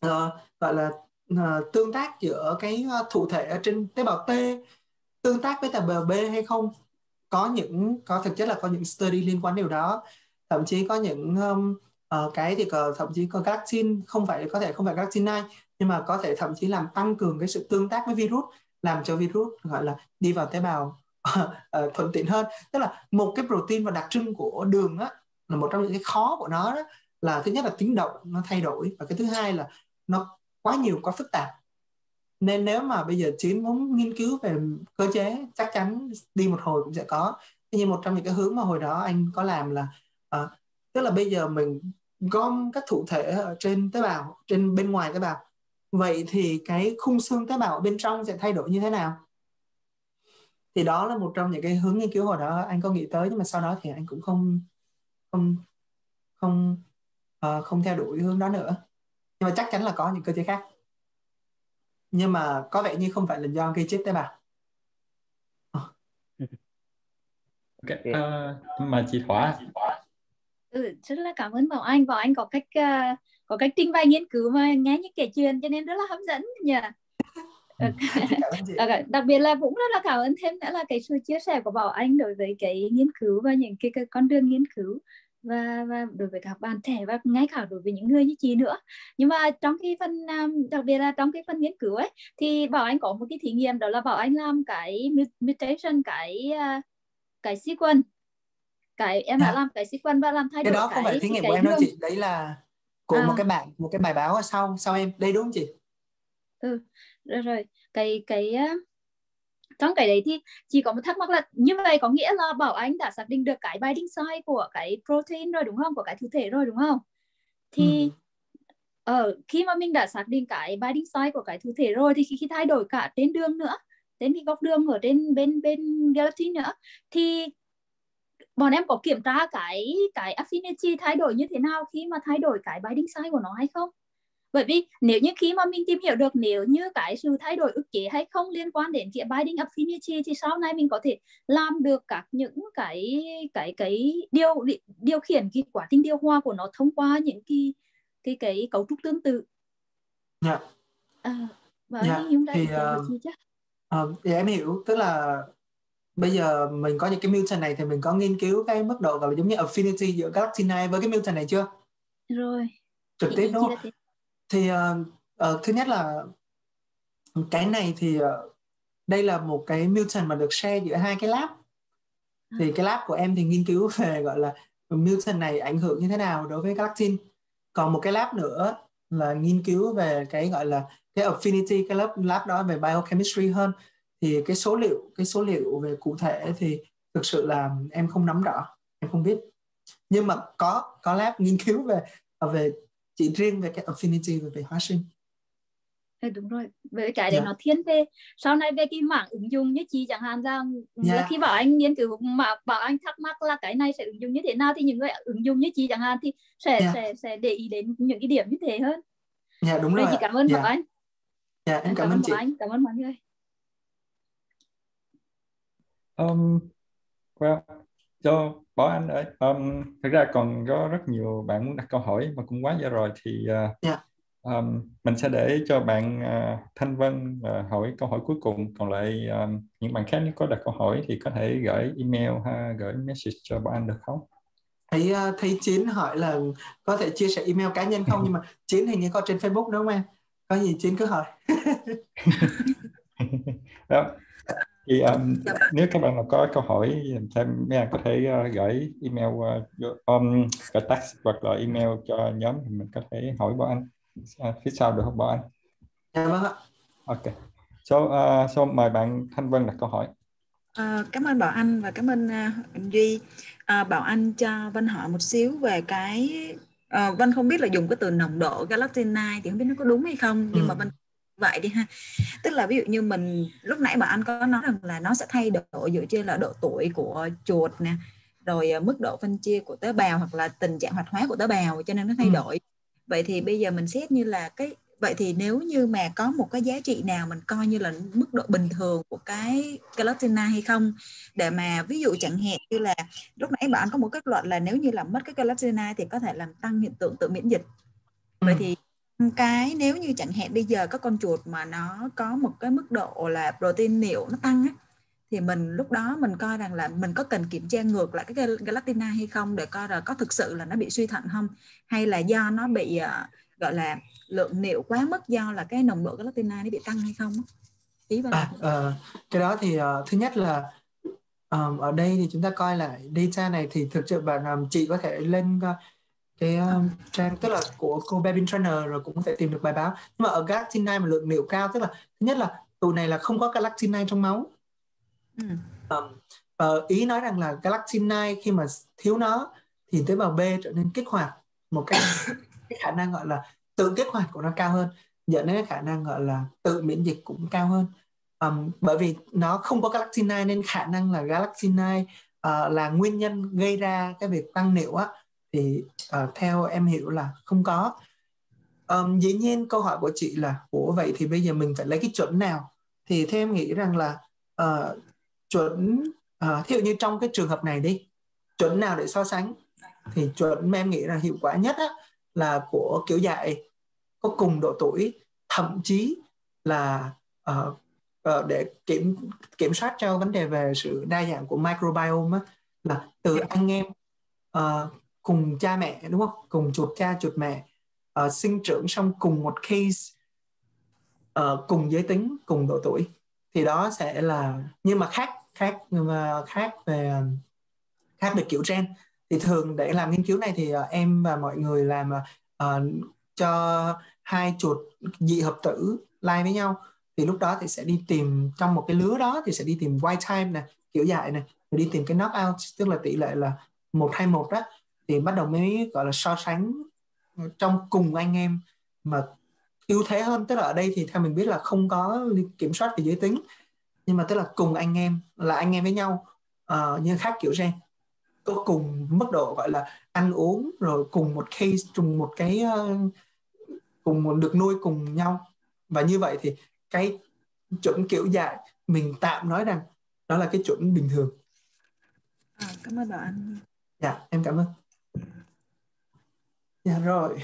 uh, gọi là uh, tương tác giữa cái uh, thụ thể ở trên tế bào T tương tác với tế bào B hay không? Có những có thực chất là có những study liên quan điều đó. Thậm chí có những um, uh, cái thì có, thậm chí có vaccine không phải có thể không phải vaccine này nhưng mà có thể thậm chí làm tăng cường cái sự tương tác với virus làm cho virus gọi là đi vào tế bào uh, thuận tiện hơn. Tức là một cái protein và đặc trưng của đường á là một trong những cái khó của nó đó, là thứ nhất là tính động nó thay đổi và cái thứ hai là nó quá nhiều quá phức tạp nên nếu mà bây giờ chín muốn nghiên cứu về cơ chế chắc chắn đi một hồi cũng sẽ có. Tuy nhiên một trong những cái hướng mà hồi đó anh có làm là uh, tức là bây giờ mình gom các thụ thể ở trên tế bào trên bên ngoài tế bào. Vậy thì cái khung xương tế bào ở bên trong sẽ thay đổi như thế nào? Thì đó là một trong những cái hướng nghiên cứu hồi đó anh có nghĩ tới nhưng mà sau đó thì anh cũng không không không uh, không theo đuổi hướng đó nữa. Nhưng mà chắc chắn là có những cơ chế khác nhưng mà có vẻ như không phải là do gây chết tế bào ok uh, mà chị Thỏa ừ, rất là cảm ơn Bảo Anh. Bảo Anh có cách uh, có cách trình bày nghiên cứu mà nghe những kể chuyện cho nên rất là hấp dẫn nhỉ. Okay. đặc biệt là cũng rất là cảm ơn thêm nữa là cái sự chia sẻ của Bảo Anh đối với cái nghiên cứu và những cái, cái con đường nghiên cứu và và đối với các bạn trẻ và ngay cả đối với những người như chị nữa. Nhưng mà trong cái phần đặc biệt là trong cái phần nghiên cứu ấy thì bảo anh có một cái thí nghiệm đó là bảo anh làm cái mutation cái à, cái sequence cái em đã à. làm cái sequence và làm thay đổi cái đó không phải thí nghiệm của em đâu chị. Đấy là của à. một cái bạn một cái bài báo sau sau em. Đây đúng không chị? Ừ rồi rồi. Cái cái trong cái đấy thì chỉ có một thắc mắc là như vậy có nghĩa là bảo anh đã xác định được cái binding site của cái protein rồi đúng không? Của cái thụ thể rồi đúng không? Thì ừ. ờ, khi mà mình đã xác định cái binding site của cái thụ thể rồi thì khi, khi thay đổi cả trên đường nữa đến cái góc đường ở trên bên bên galaxy nữa thì bọn em có kiểm tra cái cái affinity thay đổi như thế nào khi mà thay đổi cái binding site của nó hay không bởi vì nếu như khi mà mình tìm hiểu được nếu như cái sự thay đổi ức chế hay không liên quan đến cái binding affinity thì sau này mình có thể làm được các những cái cái cái điều điều khiển cái quá trình điều hòa của nó thông qua những cái cái cái cấu trúc tương tự. Dạ. À, và dạ. chúng ta thì, uh, uh, thì em hiểu tức là bây giờ mình có những cái mutant này thì mình có nghiên cứu cái mức độ gọi là giống như affinity giữa galaxy 9 với cái mutant này chưa? Rồi. Trực tiếp đúng không? Thì uh, uh, thứ nhất là cái này thì uh, đây là một cái mutant mà được share giữa hai cái lab. Thì cái lab của em thì nghiên cứu về gọi là mutant này ảnh hưởng như thế nào đối với galactin. Còn một cái lab nữa là nghiên cứu về cái gọi là cái affinity cái lớp lab đó về biochemistry hơn. Thì cái số liệu cái số liệu về cụ thể thì thực sự là em không nắm rõ em không biết. Nhưng mà có có lab nghiên cứu về về chỉ riêng về cái affinity về, về hóa sinh Ừ, đúng rồi với cái đấy yeah. Dạ. nó thiên về sau này về cái mảng ứng dụng như chị chẳng hạn rằng yeah. Dạ. khi bảo anh nghiên cứu mà bảo anh thắc mắc là cái này sẽ ứng dụng như thế nào thì những người ứng dụng như chị chẳng hạn thì sẽ yeah. Dạ. sẽ sẽ để ý đến những cái điểm như thế hơn dạ yeah, đúng rồi chị cảm ơn yeah. bảo anh dạ yeah, em cảm, cảm ơn chị anh cảm ơn mọi người um, well, cho Bảo Anh ơi, um, thực ra còn có rất nhiều bạn muốn đặt câu hỏi mà cũng quá giờ rồi thì uh, yeah. Dạ. um, mình sẽ để cho bạn uh, Thanh Vân uh, hỏi câu hỏi cuối cùng. Còn lại um, những bạn khác nếu có đặt câu hỏi thì có thể gửi email ha, gửi message cho Bảo Anh được không? Thấy thấy Chiến hỏi là có thể chia sẻ email cá nhân không nhưng mà Chiến hình như có trên Facebook đúng không em? Có gì Chiến cứ hỏi. đó thì um, nếu các bạn nào có câu hỏi thì mấy anh có thể uh, gửi email uh, um, gửi text hoặc là email cho nhóm thì mình có thể hỏi bọn anh uh, phía sau được không bọn anh? Dạ vâng ạ. Ok. So, uh, so mời bạn Thanh Vân đặt câu hỏi. À, cảm ơn Bảo Anh và cảm ơn uh, Duy. À, Bảo Anh cho Vân hỏi một xíu về cái uh, Vân không biết là dùng cái từ nồng độ galactinide thì không biết nó có đúng hay không nhưng ừ. mà Vân vậy đi ha tức là ví dụ như mình lúc nãy bà anh có nói rằng là nó sẽ thay đổi dựa trên là độ tuổi của chuột nè rồi à, mức độ phân chia của tế bào hoặc là tình trạng hoạt hóa của tế bào cho nên nó thay ừ. đổi vậy thì bây giờ mình xét như là cái vậy thì nếu như mà có một cái giá trị nào mình coi như là mức độ bình thường của cái gelatina hay không để mà ví dụ chẳng hạn như là lúc nãy bạn có một kết luận là nếu như làm mất cái gelatina thì có thể làm tăng hiện tượng tự miễn dịch vậy ừ. thì cái nếu như chẳng hạn bây giờ có con chuột mà nó có một cái mức độ là protein niệu nó tăng á thì mình lúc đó mình coi rằng là mình có cần kiểm tra ngược lại cái gelatina hay không để coi là có thực sự là nó bị suy thận không? Hay là do nó bị uh, gọi là lượng niệu quá mức do là cái nồng độ gelatina nó bị tăng hay không ý vào à, uh, cái đó thì uh, thứ nhất là um, ở đây thì chúng ta coi lại data này thì thực sự bạn um, chị có thể lên uh, cái um, trang tức là của cô Babin Trainer rồi cũng thể tìm được bài báo. Nhưng mà ở galactinide mà lượng niệu cao tức là thứ nhất là tụi này là không có galactinide trong máu. Ừ. um, và ý nói rằng là galactinide khi mà thiếu nó thì tế bào B trở nên kích hoạt một cái, cái khả năng gọi là tự kích hoạt của nó cao hơn dẫn đến khả năng gọi là tự miễn dịch cũng cao hơn. Um, bởi vì nó không có galactinide nên khả năng là galactinide uh, là nguyên nhân gây ra cái việc tăng niệu á thì uh, theo em hiểu là không có. Um, dĩ nhiên câu hỏi của chị là ủa vậy thì bây giờ mình phải lấy cái chuẩn nào? Thì theo em nghĩ rằng là uh, chuẩn uh, thí dụ như trong cái trường hợp này đi chuẩn nào để so sánh? Thì chuẩn mà em nghĩ là hiệu quả nhất á, là của kiểu dạy có cùng độ tuổi thậm chí là uh, uh, để kiểm kiểm soát cho vấn đề về sự đa dạng của microbiome á, là từ anh em uh, cùng cha mẹ đúng không? Cùng chuột cha chuột mẹ uh, sinh trưởng trong cùng một case uh, cùng giới tính cùng độ tuổi. Thì đó sẽ là nhưng mà khác khác nhưng mà khác về khác về kiểu gen. Thì thường để làm nghiên cứu này thì uh, em và mọi người làm uh, cho hai chuột dị hợp tử lai với nhau. Thì lúc đó thì sẽ đi tìm trong một cái lứa đó thì sẽ đi tìm white time này kiểu dài này rồi đi tìm cái knock out tức là tỷ lệ là một hai một đó thì bắt đầu mới gọi là so sánh trong cùng anh em. Mà ưu thế hơn tức là ở đây thì theo mình biết là không có kiểm soát về giới tính. Nhưng mà tức là cùng anh em là anh em với nhau uh, nhưng khác kiểu gen. Có cùng mức độ gọi là ăn uống rồi cùng một case cùng một cái uh, cùng một được nuôi cùng nhau. Và như vậy thì cái chuẩn kiểu dạy mình tạm nói rằng đó là cái chuẩn bình thường. À, cảm ơn bạn. Dạ em cảm ơn dạ rồi.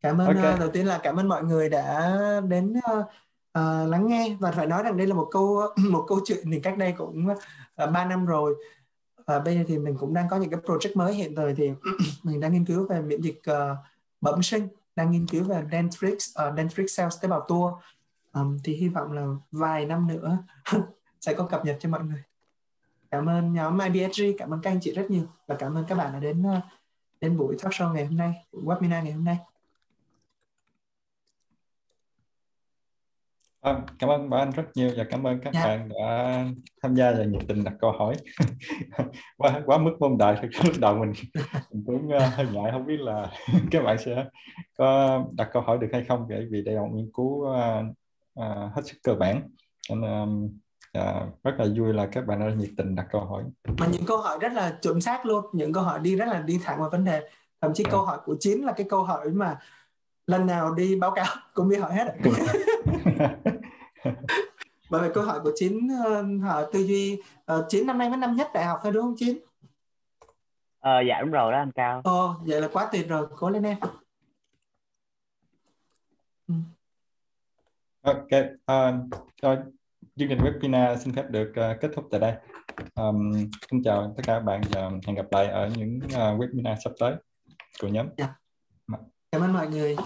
Cảm ơn okay. uh, đầu tiên là cảm ơn mọi người đã đến uh, uh, lắng nghe. Và phải nói rằng đây là một câu một câu chuyện thì cách đây cũng uh, 3 năm rồi. Và bây giờ thì mình cũng đang có những cái project mới hiện thời thì mình đang nghiên cứu về miễn dịch uh, bẩm sinh đang nghiên cứu về dendrix uh, dendrix cells tế bào tua um, thì hy vọng là vài năm nữa sẽ có cập nhật cho mọi người. Cảm ơn nhóm IBSG cảm ơn các anh chị rất nhiều. Và cảm ơn các bạn đã đến uh, đến buổi talk show ngày hôm nay webinar ngày hôm nay À, cảm ơn bạn rất nhiều và cảm ơn các yeah. Dạ. bạn đã tham gia và nhiệt tình đặt câu hỏi quá quá mức mong đợi thực lúc đầu mình, mình cũng uh, hơi ngại không biết là các bạn sẽ có đặt câu hỏi được hay không bởi vì đây là một nghiên cứu uh, uh, hết sức cơ bản nên um, uh, rất là vui là các bạn đã nhiệt tình đặt câu hỏi. Mà những câu hỏi rất là chuẩn xác luôn những câu hỏi đi rất là đi thẳng vào vấn đề. Thậm chí yeah. câu hỏi của chín là cái câu hỏi mà lần nào đi báo cáo cũng đi hỏi hết bởi vì câu hỏi của chín hỏi tư duy uh, chín năm nay mới năm nhất đại học thôi đúng không chín? Ờ dạ đúng rồi đó anh cao. Ồ vậy là quá tuyệt rồi cố lên em. Ok uh, rồi chương trình webinar xin phép được uh, kết thúc tại đây um, xin chào tất cả các bạn và hẹn gặp lại ở những uh, webinar sắp tới của nhóm yeah. Dạ. cảm ơn mọi người